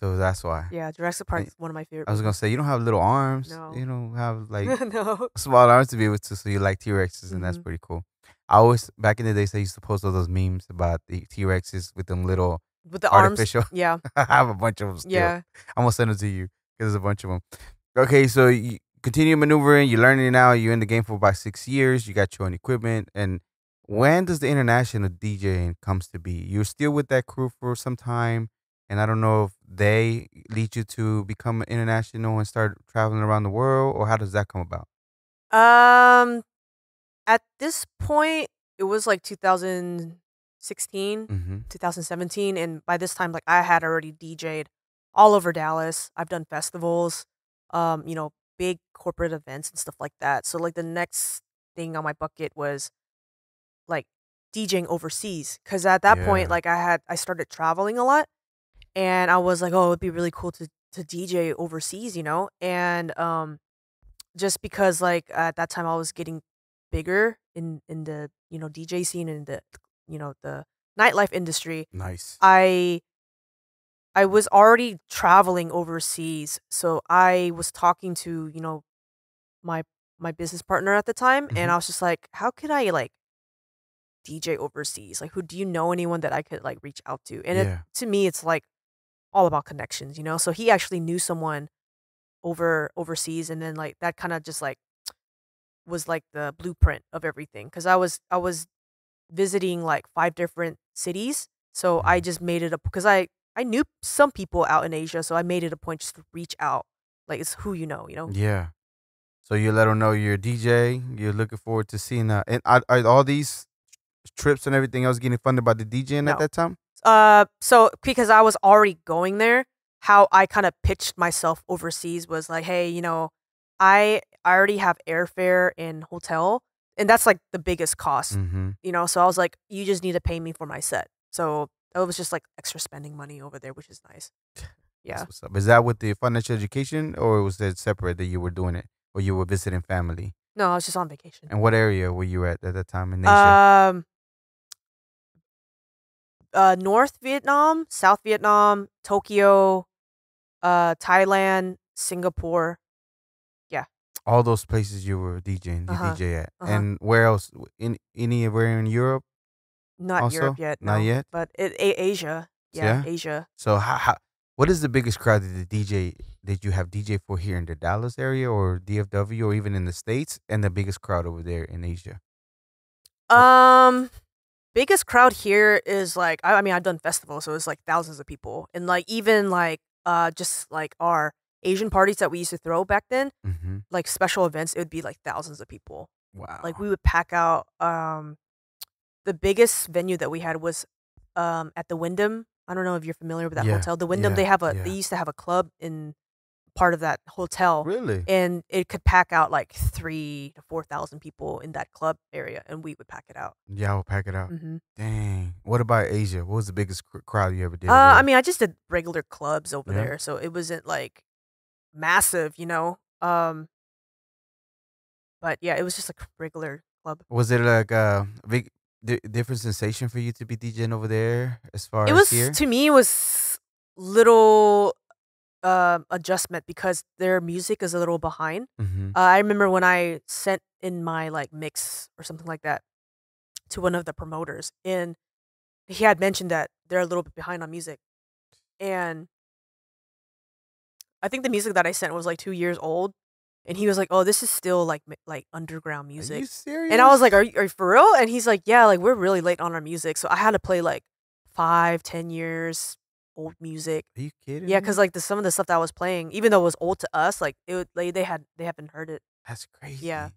So that's why. Yeah, Jurassic Park is one of my favorite. I was gonna say you don't have little arms. No. You don't have like [LAUGHS] no. small arms to be able to. So you like T Rexes, and that's Mhm. pretty cool. I always back in the days I used to post all those memes about the T Rexes with them little with the arms. [LAUGHS] Yeah, I have a bunch of them still. yeah. I'm gonna send them to you because there's a bunch of them. Okay, so you continue maneuvering. You're learning now. You're in the game for about six years. You got your own equipment. And when does the international DJing comes to be? You're still with that crew for some time, and I don't know if they lead you to become international and start traveling around the world, or how does that come about? Um, at this point, it was like 2016, Mm-hmm. 2017, and by this time, like I had already DJ'd all over Dallas. I've done festivals, um, you know, big corporate events and stuff like that. So like the next thing on my bucket was like DJing overseas, because at that Yeah. point, like I had I started traveling a lot, and I was like, oh, it'd be really cool to to DJ overseas, you know, and um, just because like at that time I was getting bigger in in the you know DJ scene and the you know the nightlife industry, Nice. I I was already traveling overseas, so I was talking to you know my my business partner at the time, Mhm. and I was just like, how could I like DJ overseas? Like, who do you know anyone that I could like reach out to? And it, to me, it's like all about connections, you know. So he actually knew someone over overseas, and then like that kind of just like was like the blueprint of everything because I was I was visiting like five different cities, so I Mhm. just made it up because I I knew some people out in Asia, so I made it a point just to reach out. Like it's who you know, you know. Yeah. So you let them know you're a DJ. You're looking forward to seeing that. And are, are all these trips and everything else getting funded by the DJing at that time? Uh, so because I was already going there, how I kind of pitched myself overseas was like, hey, you know, I I already have airfare and hotel, and that's like the biggest cost, Mm-hmm. you know. So I was like, you just need to pay me for my set. So it was just like extra spending money over there, which is nice. [LAUGHS] Yeah. What's up? Is that with the financial education, or was it separate that you were doing it, or you were visiting family? No, I was just on vacation. And what area were you at at that time in Asia? Um, uh, North Vietnam, South Vietnam, Tokyo, uh, Thailand, Singapore. Yeah. All those places you were DJing, you Uh-huh, DJ at, uh-huh. and where else? In anywhere in Europe? Not Also? Europe yet. Not no, yet? But it, a- Asia. Yeah, Yeah? Asia. So how, how what is the biggest crowd that the DJ that you have DJ for here in the Dallas area or DFW or even in the states, and the biggest crowd over there in Asia? Um, biggest crowd here is like I, I mean I've done festivals, so it's like thousands of people, and like even like uh just like our Asian parties that we used to throw back then, Mm-hmm. like special events, it would be like thousands of people. Wow. Like we would pack out. Um, the biggest venue that we had was um at the Wyndham. I don't know if you're familiar with that Yeah, hotel. The Wyndham, yeah, they have a yeah. they used to have a club in part of that hotel, really? and it could pack out like three to four thousand people in that club area, and we would pack it out. Yeah, we'll pack it out. hmm Dang. What about Asia? What was the biggest cr- crowd you ever did? Uh, I mean, I just did regular clubs over Yeah. there, so it wasn't like massive, you know. Um, but yeah, it was just like regular club. was it like a big di- different sensation for you to be DJing over there as far as it as was here? to me it was little um adjustment because their music is a little behind. mm-hmm. Uh, I remember when I sent in my like mix or something like that to one of the promoters, and he had mentioned that they're a little bit behind on music, and I think the music that I sent was like two years old, and he was like, "Oh, this is still like like underground Are music." you serious? And I was like, are you, are you for real? And he's like, yeah, like we're really late on our music. So I had to play like five, ten years old music. Are you kidding? Yeah, because like the some of the stuff that I was playing, even though it was old to us, like it would, like they had they haven't heard it. That's crazy. Yeah.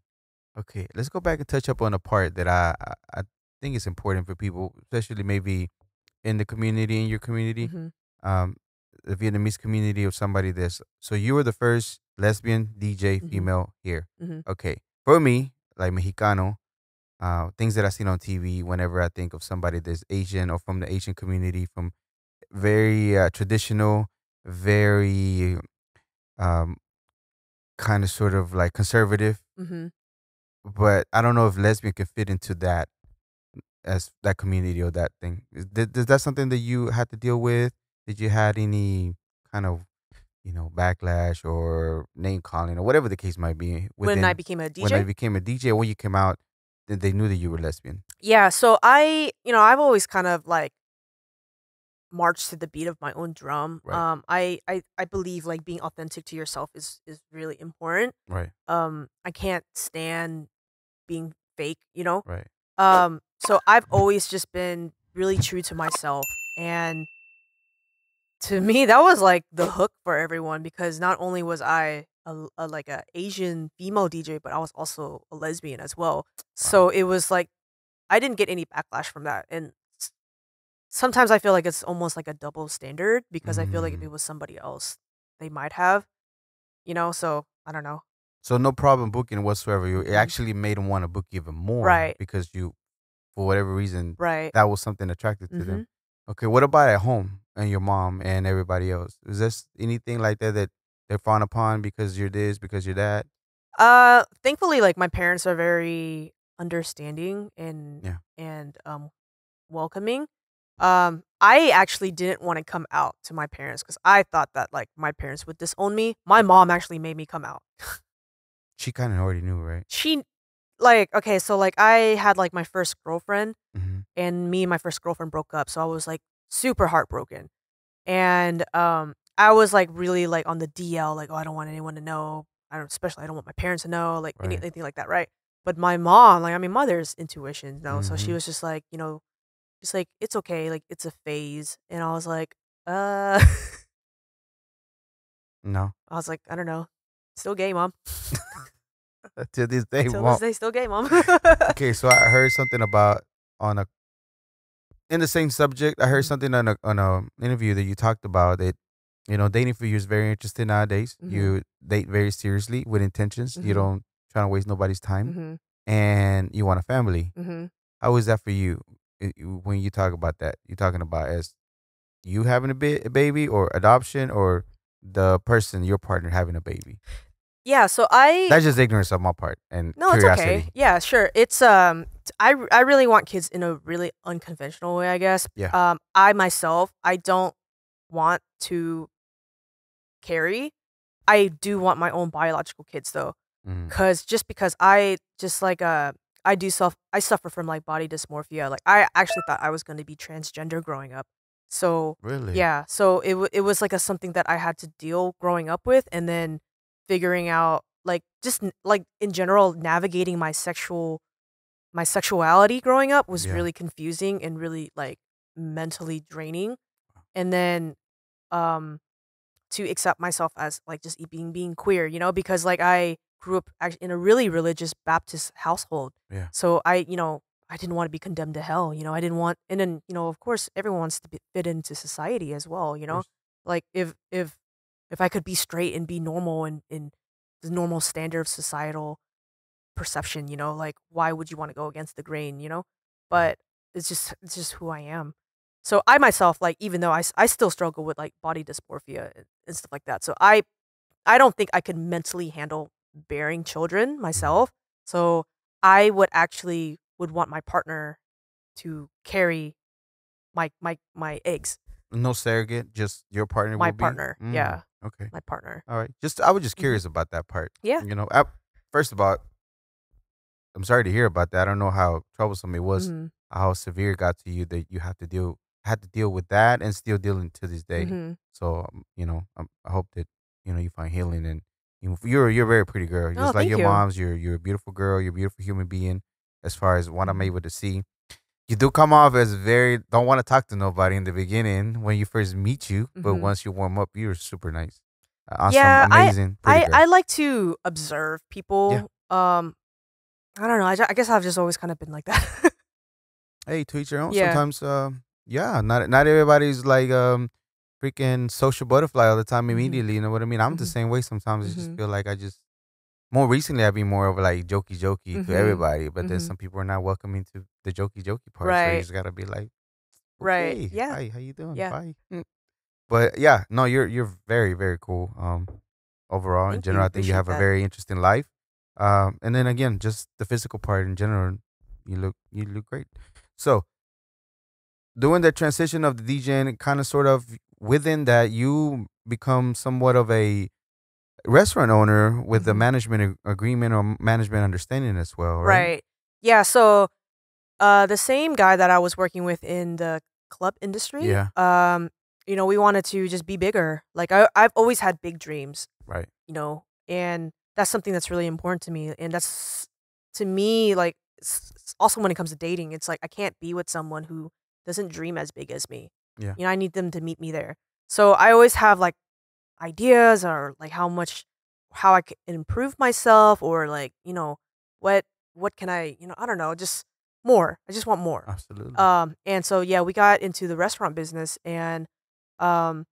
Okay, let's go back and touch up on a part that I I, I think is important for people, especially maybe in the community in your community, Mhm. um, the Vietnamese community or somebody that's. So you were the first lesbian DJ Mhm. female here. Mhm. Okay, for me, like Mexicano, uh, things that I seen on TV. Whenever I think of somebody that's Asian or from the Asian community, from very uh, traditional, very um, kind of sort of like conservative Mm-hmm. but I don't know if lesbian can fit into that as that community or that thing. Is, th- is that something that you had to deal with? Did you had any kind of you know backlash or name calling or whatever the case might be? When I became a DJ, when I became a DJ, when you came out, they knew that you were lesbian. yeah. So I, you know, I've always kind of like march to the beat of my own drum. Right. Um, I, I I believe like being authentic to yourself is is really important. Right. Um, I can't stand being fake. You know. Right. Um, so I've always just been really true to myself, and to me, that was like the hook for everyone because not only was I a, a like a Asian female DJ, but I was also a lesbian as well. So it was like I didn't get any backlash from that, and sometimes I feel like it's almost like a double standard because I feel like if Mm. it was somebody else, they might have, you know. So I don't know. So no problem booking whatsoever. You it Mhm. actually made them want to book even more, Right. Because you, for whatever reason, Right. that was something attractive to Mhm. them. Okay, what about at home and your mom and everybody else? Is this anything like that that they're frowned upon because you're this, because you're that? Uh, thankfully, like my parents are very understanding and Yeah. and um welcoming. Um, I actually didn't want to come out to my parents because I thought that like my parents would disown me. My mom actually made me come out. [LAUGHS] She kind of already knew, right? She, like, okay, so like I had like my first girlfriend, Mm-hmm. and me and my first girlfriend broke up, so I was like super heartbroken, and um, I was like really like on the DL, like, oh, I don't want anyone to know. I don't, especially I don't want my parents to know, like any, Right. anything like that, right? But my mom, like, I mean, mother's intuition, you know, so she Mhm. was just like, you know, just like it's okay, like it's a phase, and I was like, uh, [LAUGHS] No, I was like, I don't know, still gay, mom. [LAUGHS] to this [LAUGHS] day, Till mom. this day, still gay, mom. Okay, so I heard something about on a in the same subject. I heard Mhm. something on a on a interview that you talked about that you know dating for you is very interesting nowadays. Mhm. You date very seriously with intentions. You Mhm. don't try to waste nobody's time, hmm and you want a family. hmm How is that for you? When you talk about that, you're talking about as you having a, ba- a baby or adoption or the person your partner having a baby. Yeah, so I That's just ignorance on my part and No, it's okay. Yeah, sure. It's um I I really want kids in a really unconventional way, I guess. Yeah. Um I myself, I don't want to carry. I do want my own biological kids though. Mhm. Cuz just because I just like uh I do self I suffer from like body dysmorphia. Like I actually thought I was going to be transgender growing up. So Really? yeah, so it w- it was like a something that I had to deal growing up with, and then figuring out like just like in general navigating my sexual my sexuality growing up was Yeah. really confusing and really like mentally draining, and then um to accept myself as like just being being queer, you know, because like I grew up in a really religious Baptist household, Yeah. so I you know I didn't want to be condemned to hell. You know, I didn't want, and then you know, of course, everyone wants to be, fit into society as well. You know, like if if if I could be straight and be normal and in the normal standard of societal perception, you know, like why would you want to go against the grain? You know, but it's just it's just who I am. So I myself, like, even though I, I still struggle with like body dysmorphia and, and stuff like that. So I I don't think I could mentally handle bearing children myself. So I would actually would want my partner to carry my my my eggs. No surrogate, just your partner. My partner, Mm, yeah. Okay. My partner. All right. Just I was just Mhm. curious about that part. Yeah. You know, I, first of all, I'm sorry to hear about that. I don't know how troublesome it was, Mhm, how severe it got to you that you have to deal had to deal with that and still dealing to this day. mhm. So um, you know, um, I hope that you know you find healing and you, you're you're a very pretty girl. Just Oh, like your you. mom's, you're you're a beautiful girl. You're a beautiful human being. As far as what I'm Mhm. able to see, you do come off as very don't want to talk to nobody in the beginning when you first meet you, but Mhm. once you warm up, you're super nice. Uh, Awesome, Yeah, I- amazing. I girl. I like to observe people. Um, I don't know. I, I guess I've just always kind of been like that. [LAUGHS] hey, to each your own. Yeah. Sometimes, um, yeah, not not everybody's like um freaking social butterfly all the time Mhm. immediately. You know what I mean? I'm the Mhm. same way. Sometimes I just Mhm. feel like I just more recently I've been more of like jokey jokey to everybody, but then some people are not welcoming to the jokey jokey part. So Right. you just gotta be like, Right, "Okay, yeah. Hi, how you doing? Yeah. Bye. Mm. But yeah, no, you're you're very very cool. Um, overall in Thank you, general, I think you have a very interesting life. Um, and then again, just the physical part in general, you look you look great. So doing the transition of the DJing, kind of sort of within that, you become somewhat of a restaurant owner with the Mhm. management ag- agreement or management understanding as well, right? Right. Yeah. So, uh, the same guy that I was working with in the club industry. Yeah. Um, you know, we wanted to just be bigger. Like I, I've always had big dreams. Right. You know, and that's something that's really important to me. And that's to me like also when it comes to dating, it's like I can't be with someone who doesn't dream as big as me. Yeah. You know, I need them to meet me there. So I always have like ideas or like how much how I can improve myself or like, you know, what what can I, you know, I don't know, just more. I just want more. Absolutely. Um, and so yeah, we got into the restaurant business, and um,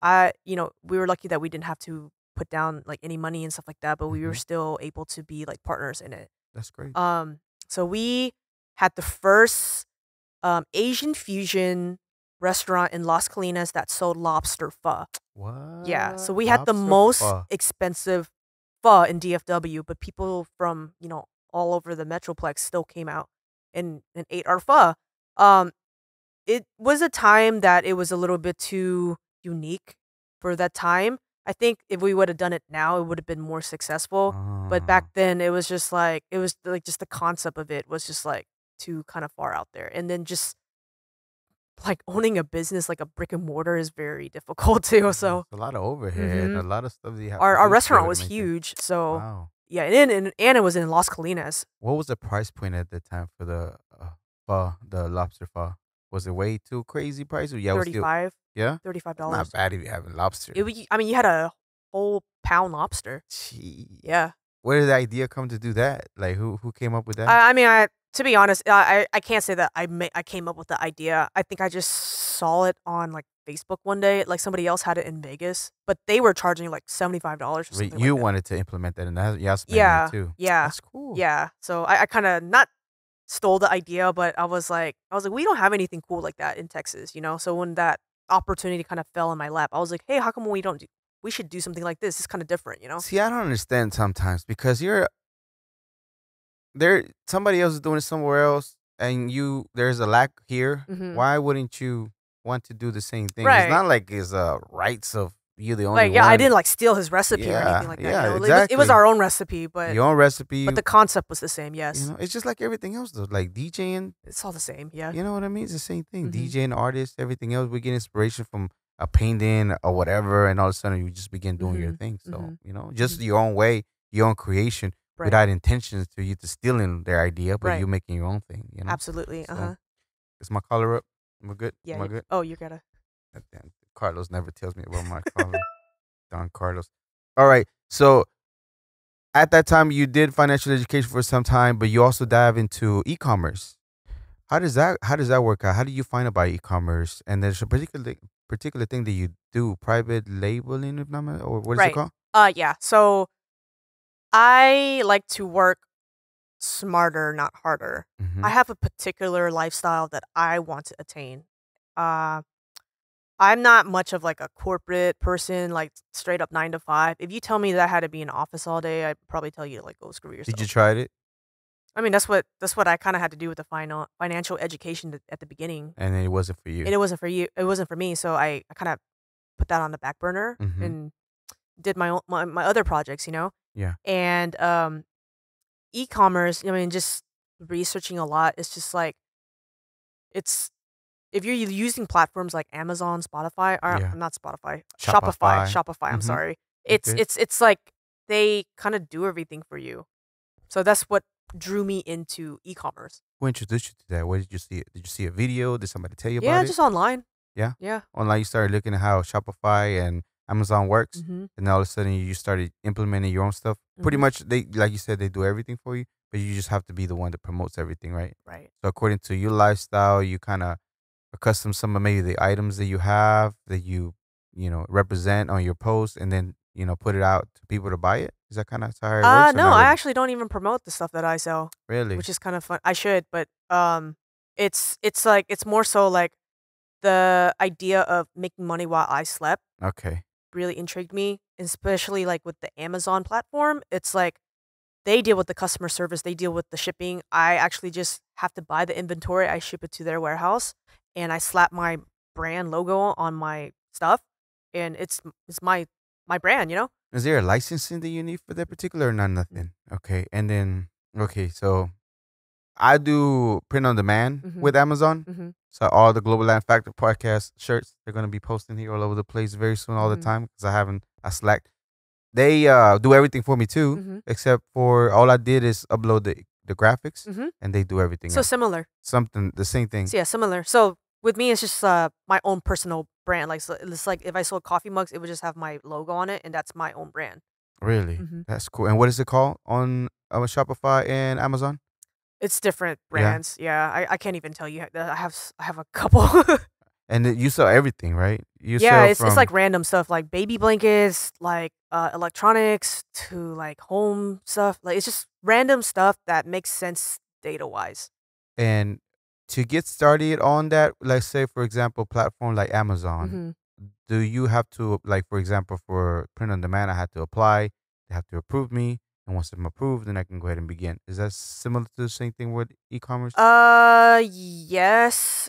I, you know, we were lucky that we didn't have to put down like any money and stuff like that, but we were Mhm. still able to be like partners in it. That's great. Um, so we had the first um, Asian fusion restaurant in Las Colinas that sold lobster pho. what? Yeah, so we had the most pho. expensive pho in DFW, but people from you know all over the metroplex still came out and and ate our pho. Um, it was a time that it was a little bit too unique for that time. I think if we would have done it now, it would have been more successful. But back then, it was just like it was like just the concept of it was just like too kind of far out there, and then just like owning a business like a brick and mortar is very difficult [LAUGHS] too. So it's a lot of overhead, Mhm. a lot of stuff that you have. our our restaurant was make it- huge. So Wow. yeah, and, and and it was in Las Colinas. What was the price point at the time for the uh, pho, the lobster pho? Was it way too crazy price? Or yeah, Thirty five. yeah. Thirty five dollars. Not bad if you have lobster. It, I mean, you had a whole pound lobster. Yeah. Where did the idea come to do that? Like who who came up with that? I, I mean, I to be honest, I I- I can't say that I ma- I came up with the idea. I think I just saw it on like Facebook one day. Like somebody else had it in Vegas, but they were charging like seventy five dollars. But you wanted to implement that, and that yeah, Yeah, too. yeah, That's cool. Yeah. So I, I kind of not stole the idea, but I was like, I was like, we don't have anything cool like that in Texas, you know. So when that opportunity kind of fell in my lap, I was like, hey, how come we don't do? We should do something like this. It's kind of different, you know. See, I don't understand sometimes because you're there. Somebody else is doing it somewhere else, and you there's a lack here. Mhm. Why wouldn't you want to do the same thing? Right. It's not like it's a rights of you the only Like, yeah, I didn't like steal his recipe or anything like that. yeah, you know? It was- It was, our own recipe, but your own recipe. but the concept was the same. Yes, you know, it's just like everything else though. Like DJing, it's all the same. Yeah. you know what I mean? It's the same thing. Mhm. DJing, artists, everything else. We get inspiration from a painting or whatever, and all of a sudden you just begin doing your Mhm, thing. So mhm, you know, just your own way, your own creation, Right. without intentions to you to stealing their idea, but Right. you making your own thing. You know. Absolutely. So, Uh huh. Is my collar up? Am I good? Yeah. Am I good? Oh, you gotta. Damn, Carlos never tells me about my collar. Don Carlos. All right. So at that time you did financial education for some time, but you also dive into e-commerce. How does that how does that work out? How do you find about e-commerce? And there's a particular particular thing that you do, private labeling, if not or what is Right. it called? Uh, yeah. So I like to work smarter, not harder. Mhm. I have a particular lifestyle that I want to attain. Uh, I'm not much of like a corporate person, like straight up nine to five. If you tell me that I had to be in office all day, I'd probably tell you to like go screw yourself. Did you try it? I mean, that's what that's what I kind of had to do with the final financial education at the beginning, And it wasn't for you. and it wasn't for you. It wasn't for me, so I, I kind of put that on the back burner Mhm. and did my, own, my my other projects, you know. Yeah. And um, e-commerce. I mean, just researching a lot. It's just like it's if you're using platforms like Amazon, Spotify, or Yeah. not Spotify, Shopify. Shopify, Shopify. I'm Mhm. sorry. It's Okay. it's it's like they kind of do everything for you. So that's what drew me into e-commerce. Who introduced you to that? Where did you see it? Did you see a video? Did somebody tell you about it? Yeah, just online. Yeah? Yeah. Online, you started looking at how Shopify and Amazon works. hmm and all of a sudden you started implementing your own stuff. Pretty Mhm. much, they like you said, they do everything for you, but you just have to be the one that promotes everything, right? Right. So according to your lifestyle, you kind of accustom some of maybe the items that you have that you you know represent on your post, and then you know put it out to people to buy it. Is that kind of how it Uh works? no, not I actually don't even promote the stuff that I sell, really. which is kind of fun. I should, but um it's it's like it's more so like the idea of making money while I slept okay. Really intrigued me, especially like with the Amazon platform. It's like they deal with the customer service, they deal with the shipping. I actually just have to buy the inventory, I ship it to their warehouse, and I slap my brand logo on my stuff, and it's it's my my brand, you know. Is there a licensing that you need for that particular or not nothing? Okay. And then okay, so I do print on demand Mhm. with Amazon. Mhm. So all the Global Latin Factor podcast shirts, they're gonna be posting here all over the place very soon, all Mhm. the time, because I haven't I slacked. They uh do everything for me too, Mhm. except for all I did is upload the the graphics, Mhm. and they do everything. So else. similar. Something the same thing. So yeah, similar. So with me, it's just uh, my own personal brand. Like so it's like if I sold coffee mugs, it would just have my logo on it, and that's my own brand. Really, Mhm. that's cool. And what is it called on uh, Shopify and Amazon? It's different brands. Yeah, I, I can't even tell you. I have I have a couple. [LAUGHS] And you sell everything, right? You yeah, it's from, it's like random stuff like baby blankets, like uh, electronics to like home stuff. Like it's just random stuff that makes sense data wise. and to get started on that, let's say for example, platform like Amazon. hmm do you have to like for example for print on demand i have to apply they have to approve me and once i'm approved then i can go ahead and begin is that similar to the same thing with e-commerce Uh, yes.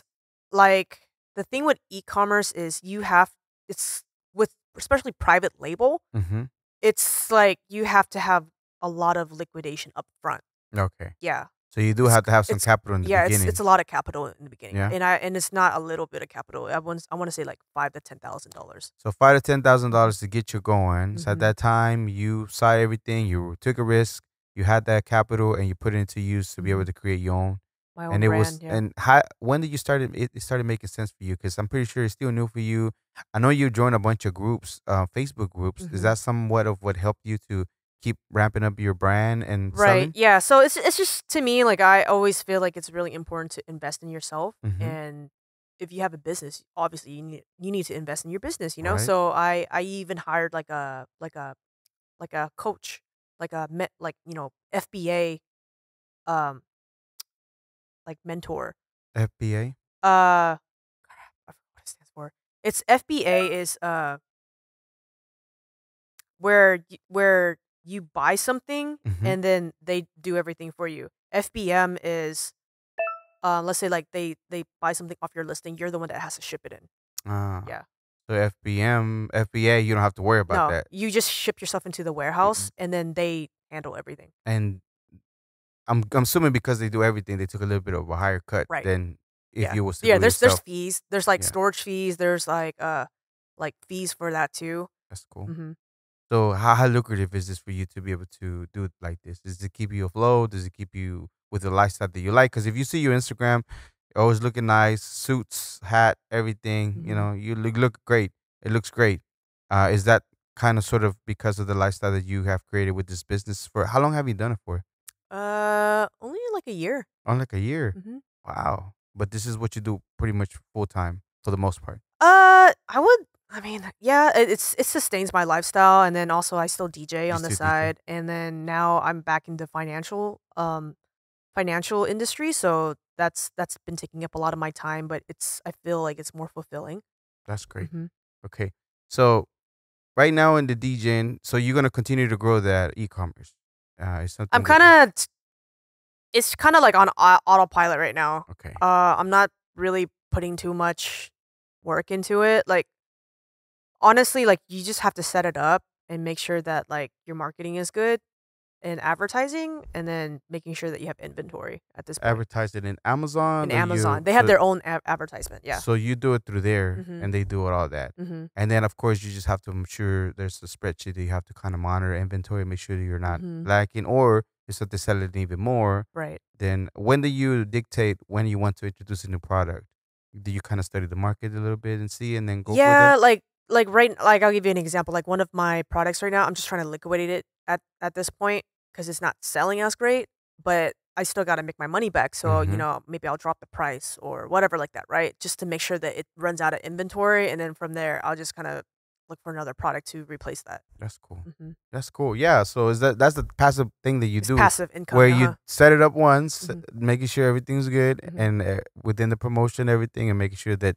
Like the thing with e-commerce is you have it's with especially private label. mm-hmm. It's like you have to have a lot of liquidation up front. okay Yeah. So you do have to have some capital in the yeah, beginning it's it's a lot of capital in the beginning, Yeah. and I and it's not a little bit of capital. I want I want to say like five to ten thousand dollars. so five to ten thousand dollars to get you going so at Mhm. that time you saw everything you took a risk you had that capital and you put it into use to be able Mhm. to create your own My own and it brand. was yeah. and how when did you start it, it started making sense for you because i'm pretty sure it's still new for you i know you joined a bunch of groups uh, facebook groups is Mhm. that somewhat of what helped you to keep ramping up your brand and right. selling Yeah. So it's it's just to me like I always feel like it's really important to invest in yourself, Mhm. and if you have a business, obviously you need you need to invest in your business. You know. Right. So I I even hired like a like a like a coach, like a met like you know FBA, um, like mentor. fba Uh, I forgot what it stands for. It's FBA is uh where where you buy something Mhm. and then they do everything for you. FBM is uh let's say like they they buy something off your listing, you're the one that has to ship it in. Ah. Yeah. so fbm fba you don't have to worry about no, that you just ship yourself into the warehouse and then they handle everything. and I'm, I'm assuming because they do everything they took a little bit of a higher cut Right. than if yeah. you was to yeah, there's yourself. there's fees. There's like Yeah. storage fees, there's like uh like fees for that too. that's cool hmm So how, how lucrative is this for you to be able to do it like this? Does it keep you afloat? Does it keep you with the lifestyle that you like? Because if you see your Instagram, you're always looking nice, suits, hat, everything. You Mhm. know, you look, look great. It looks great. Uh, is that kind of sort of because of the lifestyle that you have created with this business? For how long have you done it for? Uh only like a year. Only like a year. hmm Wow. But this is what you do pretty much full time for the most part. Uh, I would. I mean, yeah, it, it's it sustains my lifestyle, and then also I still DJ on the side, and then now I'm back into financial um financial industry, so that's that's been taking up a lot of my time, but it's I feel like it's more fulfilling. That's great. Mhm. Okay. So right now in the DJing, so you're gonna continue to grow that e-commerce. Uh, it's something I'm kind of it's kind of like on au- autopilot right now. okay. Uh, I'm not really putting too much work into it. Like, honestly, like you just have to set it up and make sure that like your marketing is good and advertising, and then making sure that you have inventory at this point. Advertise it in Amazon. in or you- Amazon, they have so- their own a- advertisement. Yeah. So you do it through there, Mhm. and they do it all that, mm-hmm. and then of course you just have to make sure there's a spreadsheet that you have to kind of monitor inventory, make sure that you're not Mhm. lacking, or if sell it even more. Right. Then when do you dictate when you want to introduce a new product? Do you kind of study the market a little bit and see, and then go yeah, like like right like I'll give you an example. Like one of my products right now, I'm just trying to liquidate it at at this point because it's not selling as great, but I still got to make my money back. So Mhm. you know maybe I'll drop the price or whatever like that, right? Just to make sure that it runs out of inventory, and then from there I'll just kind of look for another product to replace that. That's cool. hmm That's cool. Yeah. So is that that's the passive thing that you It's do, passive income. where uh-huh. you set it up once, Mhm. making sure everything's good, Mhm. and uh, within the promotion, everything, and making sure that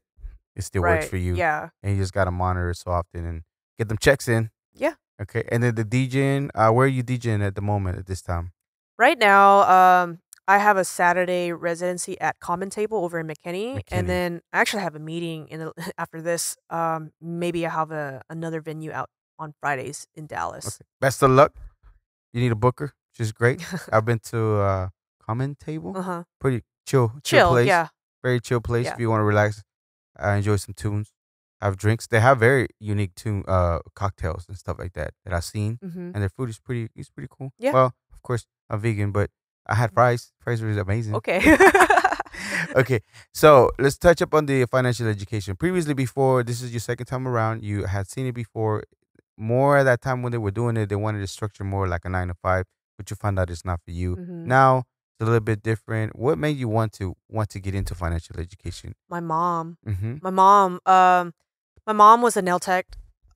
it still right. works for you. Yeah. And you just gotta monitor it so often and get them checks in. Yeah. Okay. And then the DJing, uh, where are you DJing at the moment at this time? Right now, um, I have a Saturday residency at Common Table over in McKinney, McKinney. and then I actually have a meeting in the, [LAUGHS] after this. Um, maybe I have a another venue out on Fridays in Dallas. Okay. Best of luck. You need a booker, which is great. [LAUGHS] I've been to uh Common Table. Uh huh. Pretty chill, chill, Chill, place. yeah. Very chill place Yeah. if you want to relax, uh, enjoy some tunes, have drinks. They have very unique tune uh cocktails and stuff like that that I've seen, hmm and their food is pretty it's pretty cool. Yeah. Well, of course I'm vegan, but I had fries. Fries were amazing. Okay. [LAUGHS] okay, so let's touch up on the financial education. Previously, before this is your second time around, you had seen it before. More at that time when they were doing it, they wanted to structure more like a nine to five, but you found out it's not for you. Mhm. Now it's a little bit different. What made you want to want to get into financial education? My mom. Mm-hmm. My mom. Um, my mom was a nail tech.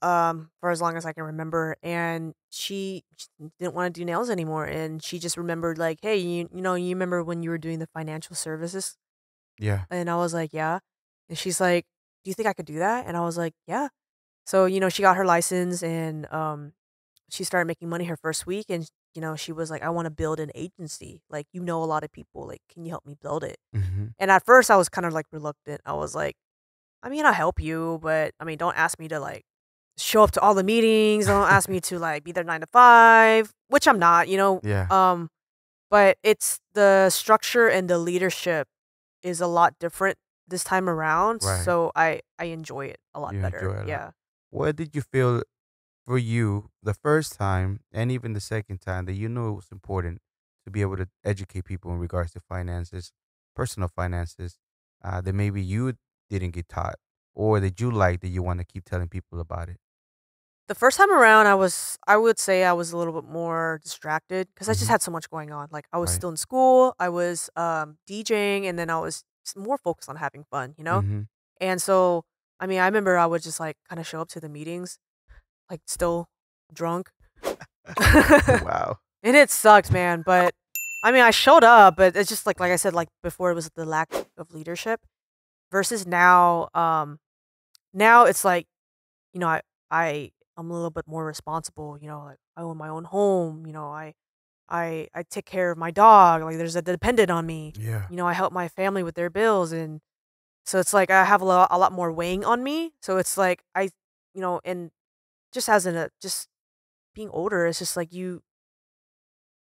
Um, for as long as I can remember, and she, she didn't want to do nails anymore, and she just remembered like, hey, you you know, you remember when you were doing the financial services Yeah. And I was like, yeah. And she's like, do you think I could do that? And I was like, yeah. So, you know, she got her license and um she started making money her first week and you know, she was like, I want to build an agency. Like, you know a lot of people, like, can you help me build it? Mm-hmm. And at first I was kind of like reluctant. I was like, I mean, I'll help you, but I mean, don't ask me to like show up to all the meetings. Don't ask me to like be there nine to five, which I'm not, you know. Yeah. Um, but it's the structure and the leadership is a lot different this time around. Right. So I I enjoy it a lot You better. enjoy it a lot. yeah. What did you feel for you the first time and even the second time that you knew it was important to be able to educate people in regards to finances, personal finances, uh, that maybe you didn't get taught or that you like that you want to keep telling people about it? The first time around, I was I would say I was a little bit more distracted because I just Mhm. had so much going on. Like I was Right. still in school, I was um DJing, and then I was more focused on having fun. You know. Mhm. And so, I mean, I remember I would just like kind of show up to the meetings, like still drunk. [LAUGHS] [LAUGHS] wow. And it sucked, man. But I mean, I showed up, but it's just like, like I said, like before, it was the lack of leadership. Versus now, um, now it's like, you know, I, I, I'm a little bit more responsible. You know, like I own my own home. You know, I, I, I take care of my dog. Like there's a dependent on me. Yeah. You know, I help my family with their bills, and so it's like I have a lot, a lot more weighing on me. So it's like I, you know, and just as in a just being older, it's just like you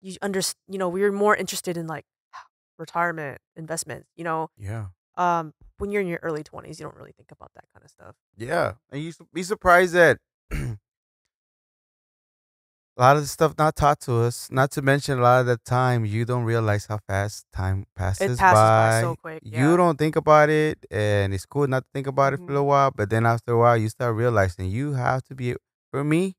you under you know we're more interested in like [SIGHS] retirement investment you know Yeah. um when you're in your early 20s you don't really think about that kind of stuff Yeah, and you be surprised that [CLEARS THROAT] a lot of the stuff not taught to us. Not to mention, a lot of the time you don't realize how fast time passes, it passes by, by. so quick You don't think about it, and it's cool not to think about it for a Mhm. while. But then after a while, you start realizing you have to be. For me,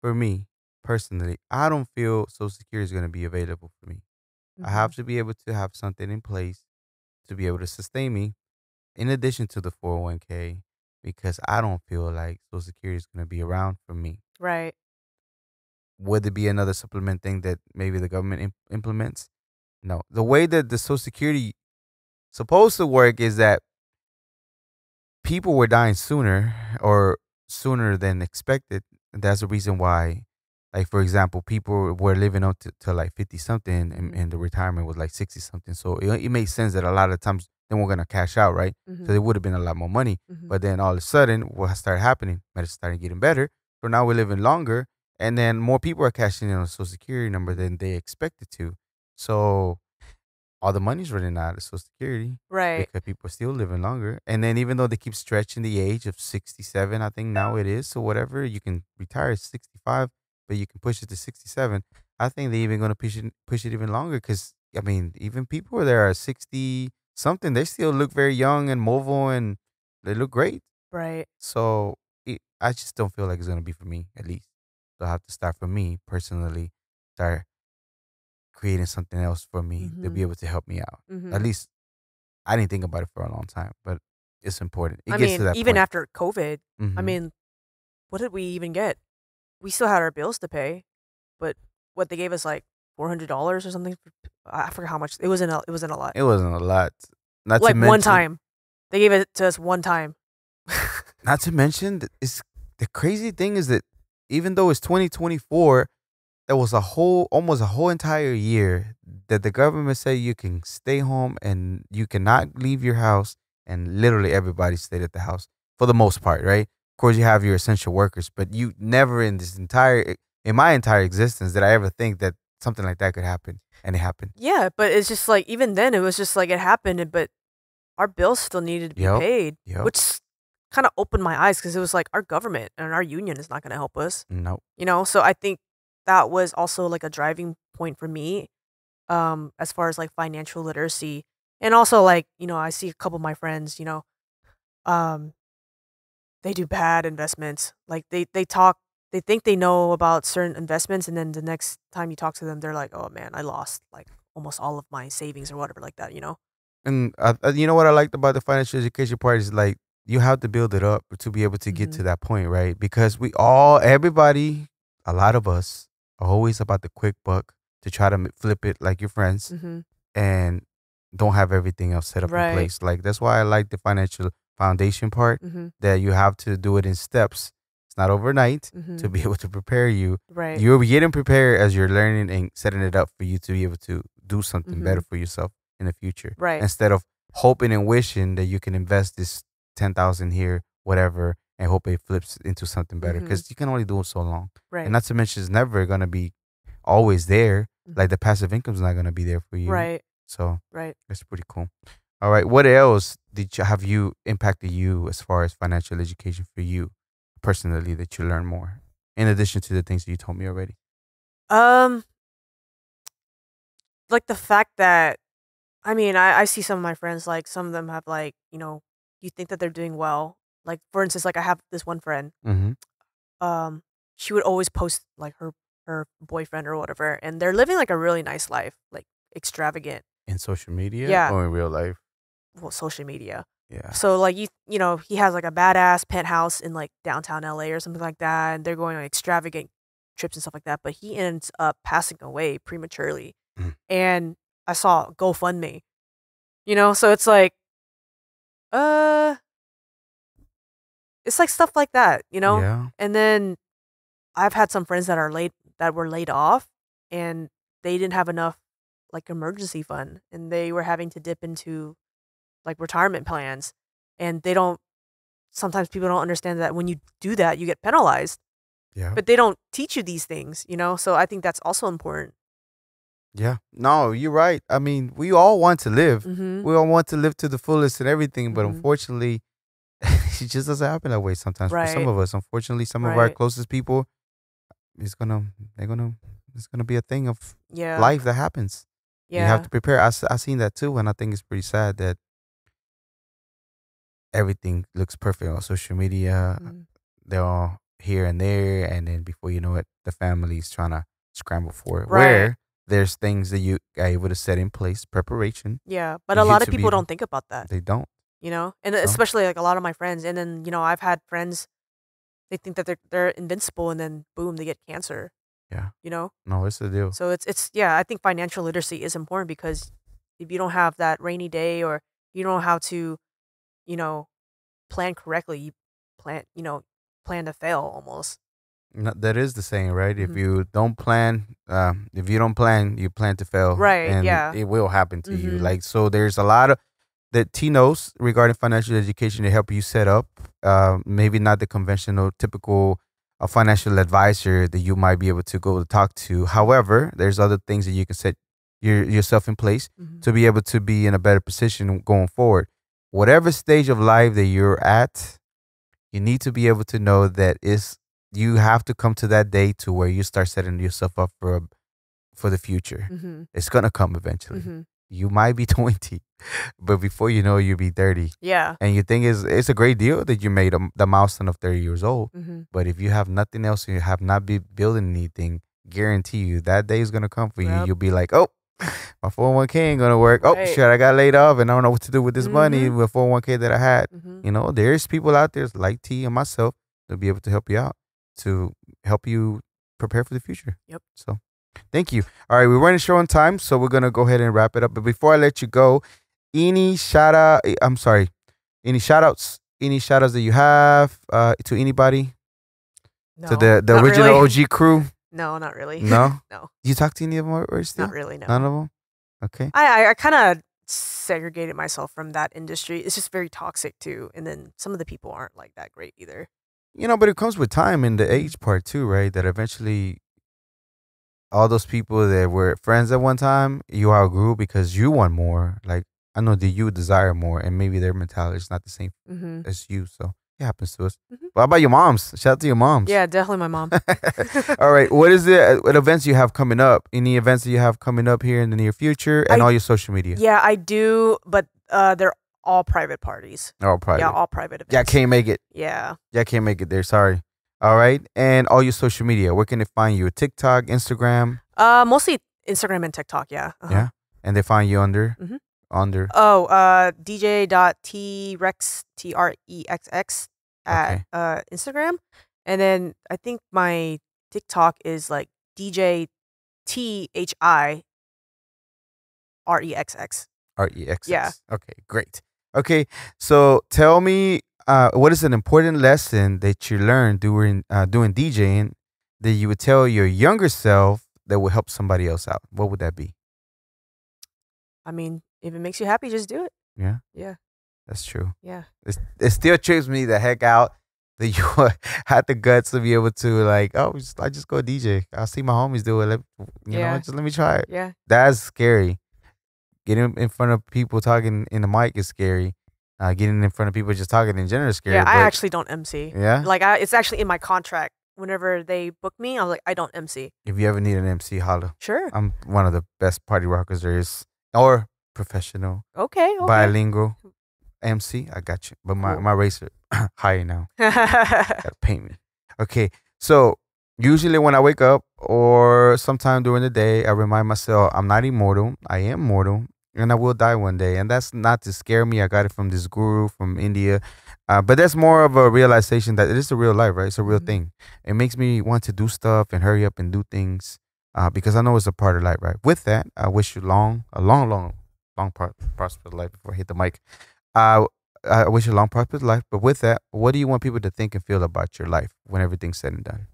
for me personally, I don't feel Social Security is going to be available for me. I Mhm. have to be able to have something in place to be able to sustain me, in addition to the 401k, because I don't feel like Social Security is going to be around for me. right Would there be another supplement thing that maybe the government imp- implements? No. The way that the Social Security supposed to work is that people were dying sooner or sooner than expected. And that's the reason why, like, for example, people were living up to, to like 50 something and, Mhm. and the retirement was like 60 something. So it, it made sense that a lot of times they weren't going to cash out, right? Mhm, So there would have been a lot more money. mhm. But then all of a sudden, what started happening? Medicine started getting better. So now we're living longer, and then more people are cashing in on Social Security number than they expected to. So all the money's running out of Social Security right because people are still living longer. And then even though they keep stretching the age of 67, I think now it is, so whatever, you can retire at 65, but you can push it to 67. I think they're even going to push it, push it even longer because, I mean, even people there are 60 something, they still look very young and mobile and they look great. right So it, I just don't feel like it's gonna be for me, at least. So I have to start for me personally, start creating something else for me to be Mhm. able to help me out. Mhm. At least I didn't think about it for a long time, but it's important. It i gets mean to that even point. after covid i Mhm. mean what did we even get we still had our bills to pay but what they gave us like $400 or something i forgot how much it wasn't a, it wasn't a lot it wasn't a lot. Not like to one time they gave it to us one time Not to mention, it's the crazy thing is that even though it's 2024, there was a whole, almost a whole entire year that the government said you can stay home and you cannot leave your house, and literally everybody stayed at the house for the most part, right? Of course, you have your essential workers, but you never in this entire, in my entire existence, did I ever think that something like that could happen, and it happened. Yeah, but it's just like even then it was just like it happened, but our bills still needed to be Yep, paid, yep. which kind of opened my eyes because it was like our government and our union is not going to help us, Nope. you know. So I think that was also like a driving point for me, um, as far as like financial literacy, and also like you know I see a couple of my friends, you know, um, they do bad investments. Like they they talk, they think they know about certain investments, and then the next time you talk to them, they're like, "Oh man, I lost like almost all of my savings or whatever like that," you know. And uh, uh, you know what I liked about the financial education part is like you have to build it up to be able to get to Mhm. that point, right? Because we all, everybody, a lot of us always about the quick buck to try to flip it like your friends Mm-hmm. and don't have everything else set up Right. in place. Like that's why I like the financial foundation part Mm-hmm. that you have to do it in steps. It's not overnight Mm-hmm. to be [LAUGHS] able to prepare you. right. You're getting prepared as you're learning and setting it up for you to be able to do something better for yourself in the future Mm-hmm. right. instead of hoping and wishing that you can invest this 10,000 here, whatever, and hope it flips into something better because you can only do it so long. right. And not to mention, it's never going to be always there. Mhm. Like the passive income's not going to be there for you. right. So Right. that's pretty cool. All right. What else did you have you impacted you as far as financial education for you personally that you learn more in addition to the things that you told me already? Um, like the fact that, I mean, I, I see some of my friends, like some of them have like, you know, you think that they're doing well. Like for instance, like I have this one friend, Mm-hmm. um, she would always post like her, her boyfriend or whatever, and they're living like a really nice life, like extravagant, In social media Yeah. or in real life? well, social media. Yeah. So like you you know, he has like a badass penthouse in like downtown LA or something like that, and they're going on extravagant trips and stuff like that. But he ends up passing away prematurely. Mm. And I saw GoFundMe. You know, so it's like uh it's like stuff like that, you know? Yeah. And then I've had some friends that are laid that were laid off and they didn't have enough like emergency fund and they were having to dip into like retirement plans and they don't sometimes people don't understand that when you do that you get penalized Yeah. but they don't teach you these things you know so i think that's also important Yeah. No, you're right. I mean, we all want to live. mm-hmm. We all want to live to the fullest and everything, but Mhm. unfortunately, it just doesn't happen that way sometimes for some of us. Unfortunately, some of our closest people, it's gonna, they're gonna, it's gonna be a thing of yeah life that happens. yeah You have to prepare. I, I seen that too, and I think it's pretty sad that everything looks perfect on social media. Mhm. They're all here and there, and then before you know it, the family's trying to scramble for it. Right. Where there's things that you are able to set in place, preparation. yeah but a lot of people able- don't think about that They don't. You know and So? especially like a lot of my friends and then you know i've had friends they think that they're they're invincible and then boom they get cancer Yeah. you know No, it's a deal. So it's it's yeah, I think financial literacy is important because if you don't have that rainy day or you don't know how to, you know, plan correctly, you plan you know, plan to fail almost. No, that is the saying, right? If Mhm. you don't plan, um, if you don't plan, you plan to fail. Right, And yeah. it will happen to you. Mhm. Like so, there's a lot of that T knows regarding financial education to help you set up. Uh, maybe not the conventional, typical uh, financial advisor that you might be able to go to talk to. However, there's other things that you can set your, yourself in place Mhm. to be able to be in a better position going forward. Whatever stage of life that you're at, you need to be able to know that is you have to come to that day to where you start setting yourself up for a, for the future. Mhm. It's gonna come eventually. Mhm. You might be [LAUGHS] 20, but before you know, you'll be 30. Yeah. And you think is it's a great deal that you made a, the milestone of 30 years old. Mhm. But if you have nothing else, and you have not been building anything, guarantee you that day is gonna come for you. Yep. You'll be like, oh, my 401k ain't gonna work. Oh Right. shit, I got laid off and I don't know what to do with this money Mhm. with 401k that I had. Mhm. You know, there's people out there like T and myself to be able to help you out, to help you prepare for the future. Yep. So thank you. All right, we're running short on time, so we're gonna go ahead and wrap it up. But before I let you go, any shout out eh, I'm sorry, any shout outs, any shout outs that you have uh to anybody? No. to the, the original really. OG crew? [LAUGHS] No, not really. No? [LAUGHS] no. You talk to any of them or, or still? Not really, no. None of them? Okay. I I, I kind of segregated myself from that industry. It's just very toxic too, and then some of the people aren't like that great either. You know, but it comes with time and the age part too, right? That eventually all those people that were friends at one time, you outgrew because you want more. Like I know that you desire more, and maybe their mentality is not the same hmm as you. So it happens to us. Mhm. What about your moms? Shout out to your moms. Yeah, definitely my mom. [LAUGHS] all right. What is it? What events you have coming up? Any events that you have coming up here in the near future, and I- all your social media? yeah, I do, but uh, they're all private parties. Oh, probably. Yeah, all private events. Yeah, I can't make it. Yeah. Yeah, I can't make it there. Sorry. All right. And all your social media. Where can they find you? TikTok, Instagram, Uh, mostly Instagram and TikTok. Yeah. Uh-huh. Yeah. and they find you under Mhm. under. Oh, uh, DJ.T-Rexx, T-R-E-X-X at Okay. uh, Instagram. And then I think my TikTok is like DJ T-H-I R-E-X-X. R E X. Yeah. Okay, great. Okay, so tell me, uh, what is an important lesson that you learned during uh, doing DJing that you would tell your younger self that would help somebody else out? What would that be? I mean, if it makes you happy, just do it. Yeah. Yeah. That's true. Yeah. It's, it still trips me the heck out [LAUGHS] that you had the guts to be able to like, oh, just, I just go DJ. I see my homies do it. Let, you Yeah. know, just let me try it. Yeah. That's scary. Getting in front of people talking in the mic is scary. Uh, getting in front of people just talking in general is scary. Yeah. I but- actually don't MC. yeah. Like, I, it's actually in my contract. Whenever they book me, I'm like, I don't MC. If you ever need an MC, holla. Sure. I'm one of the best party rockers there is, or professional, Okay. okay. bilingual MC. I got you. But my Cool. my rates are [CLEARS THROAT] higher now. [LAUGHS] Gotta paint me. Okay, so usually when I wake up or sometime during the day, I remind myself I'm not immortal. I am mortal, and I will die one day. And that's not to scare me. I got it from this guru from India, uh, but that's more of a realization that it is a real life, right? It's a real Mhm. thing. It makes me want to do stuff and hurry up and do things uh, because I know it's a part of life, right? With that, I wish you long, a long, long, long, part, prosperous life. Before I hit the mic, uh, I wish you a long, prosperous life. But with that, what do you want people to think and feel about your life when everything's said and done?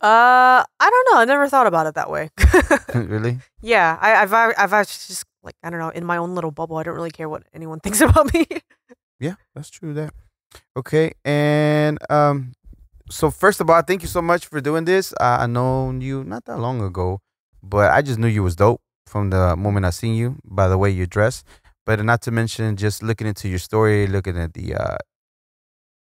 Uh, I don't know. I never thought about it that way. [LAUGHS] [LAUGHS] really? yeah, I, I've I've I've actually just like I don't know in my own little bubble. I don't really care what anyone [LAUGHS] thinks about me. Yeah, that's true. That. Okay, and um, so first of all, thank you so much for doing this. Uh, I known you not that long ago, but I just knew you was dope from the moment I seen you by the way you dress. But not to mention just looking into your story, looking at the uh,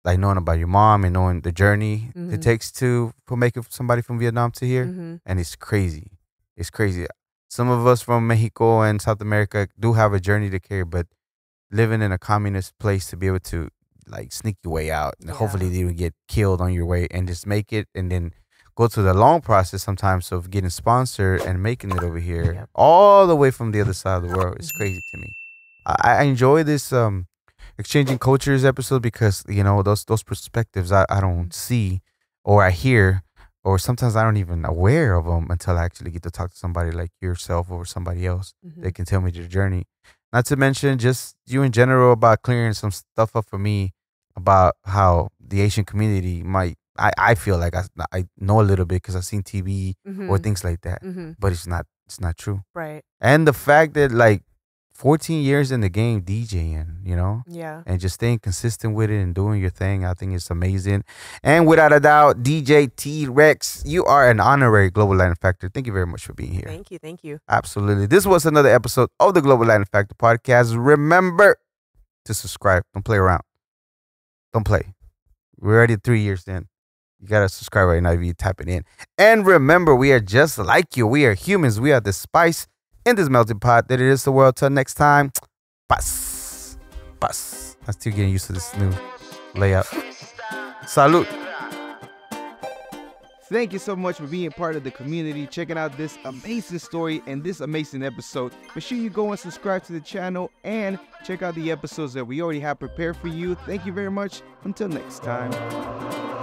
like knowing about your mom and knowing the journey it Mhm. takes to for making somebody from Vietnam to here. hmm and it's crazy. It's crazy. Some of us from Mexico and South America do have a journey to carry, but living in a communist place to be able to like sneak your way out and hopefully you don't get killed on your way and just make it and then go through the long process sometimes of getting sponsored and making it over here Yep. all the way from the other side of the world. It's Mhm. crazy to me. I, I enjoy this um exchanging cultures episode because you know those those perspectives I, I don't see or I hear or sometimes I don't even aware of them until I actually get to talk to somebody like yourself or somebody else hmm that can tell me their journey. Not to mention just you in general about clearing some stuff up for me about how the Asian community might. I, I feel like I, I know a little bit because I've seen TV or things like that, hmm but it's not it's not true. Right. And the fact that like 14 years in the game DJing, you know, Yeah. and just staying consistent with it and doing your thing. I think it's amazing. And without a doubt, DJ T-Rexx, you are an honorary Global Latin Factor. Thank you very much for being here. Thank you. Thank you. Absolutely. This was another episode of the Global Latin Factor podcast. Remember to subscribe. Don't play around. Don't play. We're already three years in. You gotta subscribe right now if you type it in. And remember, we are just like you. We are humans. We are the spice in this melting pot that it is the world. Till next time, bus, bus. I'm still getting used to this new layout. Salute. Thank you so much for being part of the community, checking out this amazing story and this amazing episode. Make sure you go and subscribe to the channel and check out the episodes that we already have prepared for you. Thank you very much. Until next time.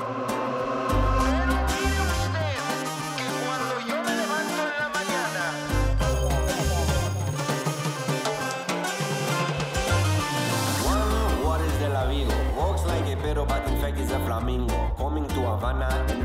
Walks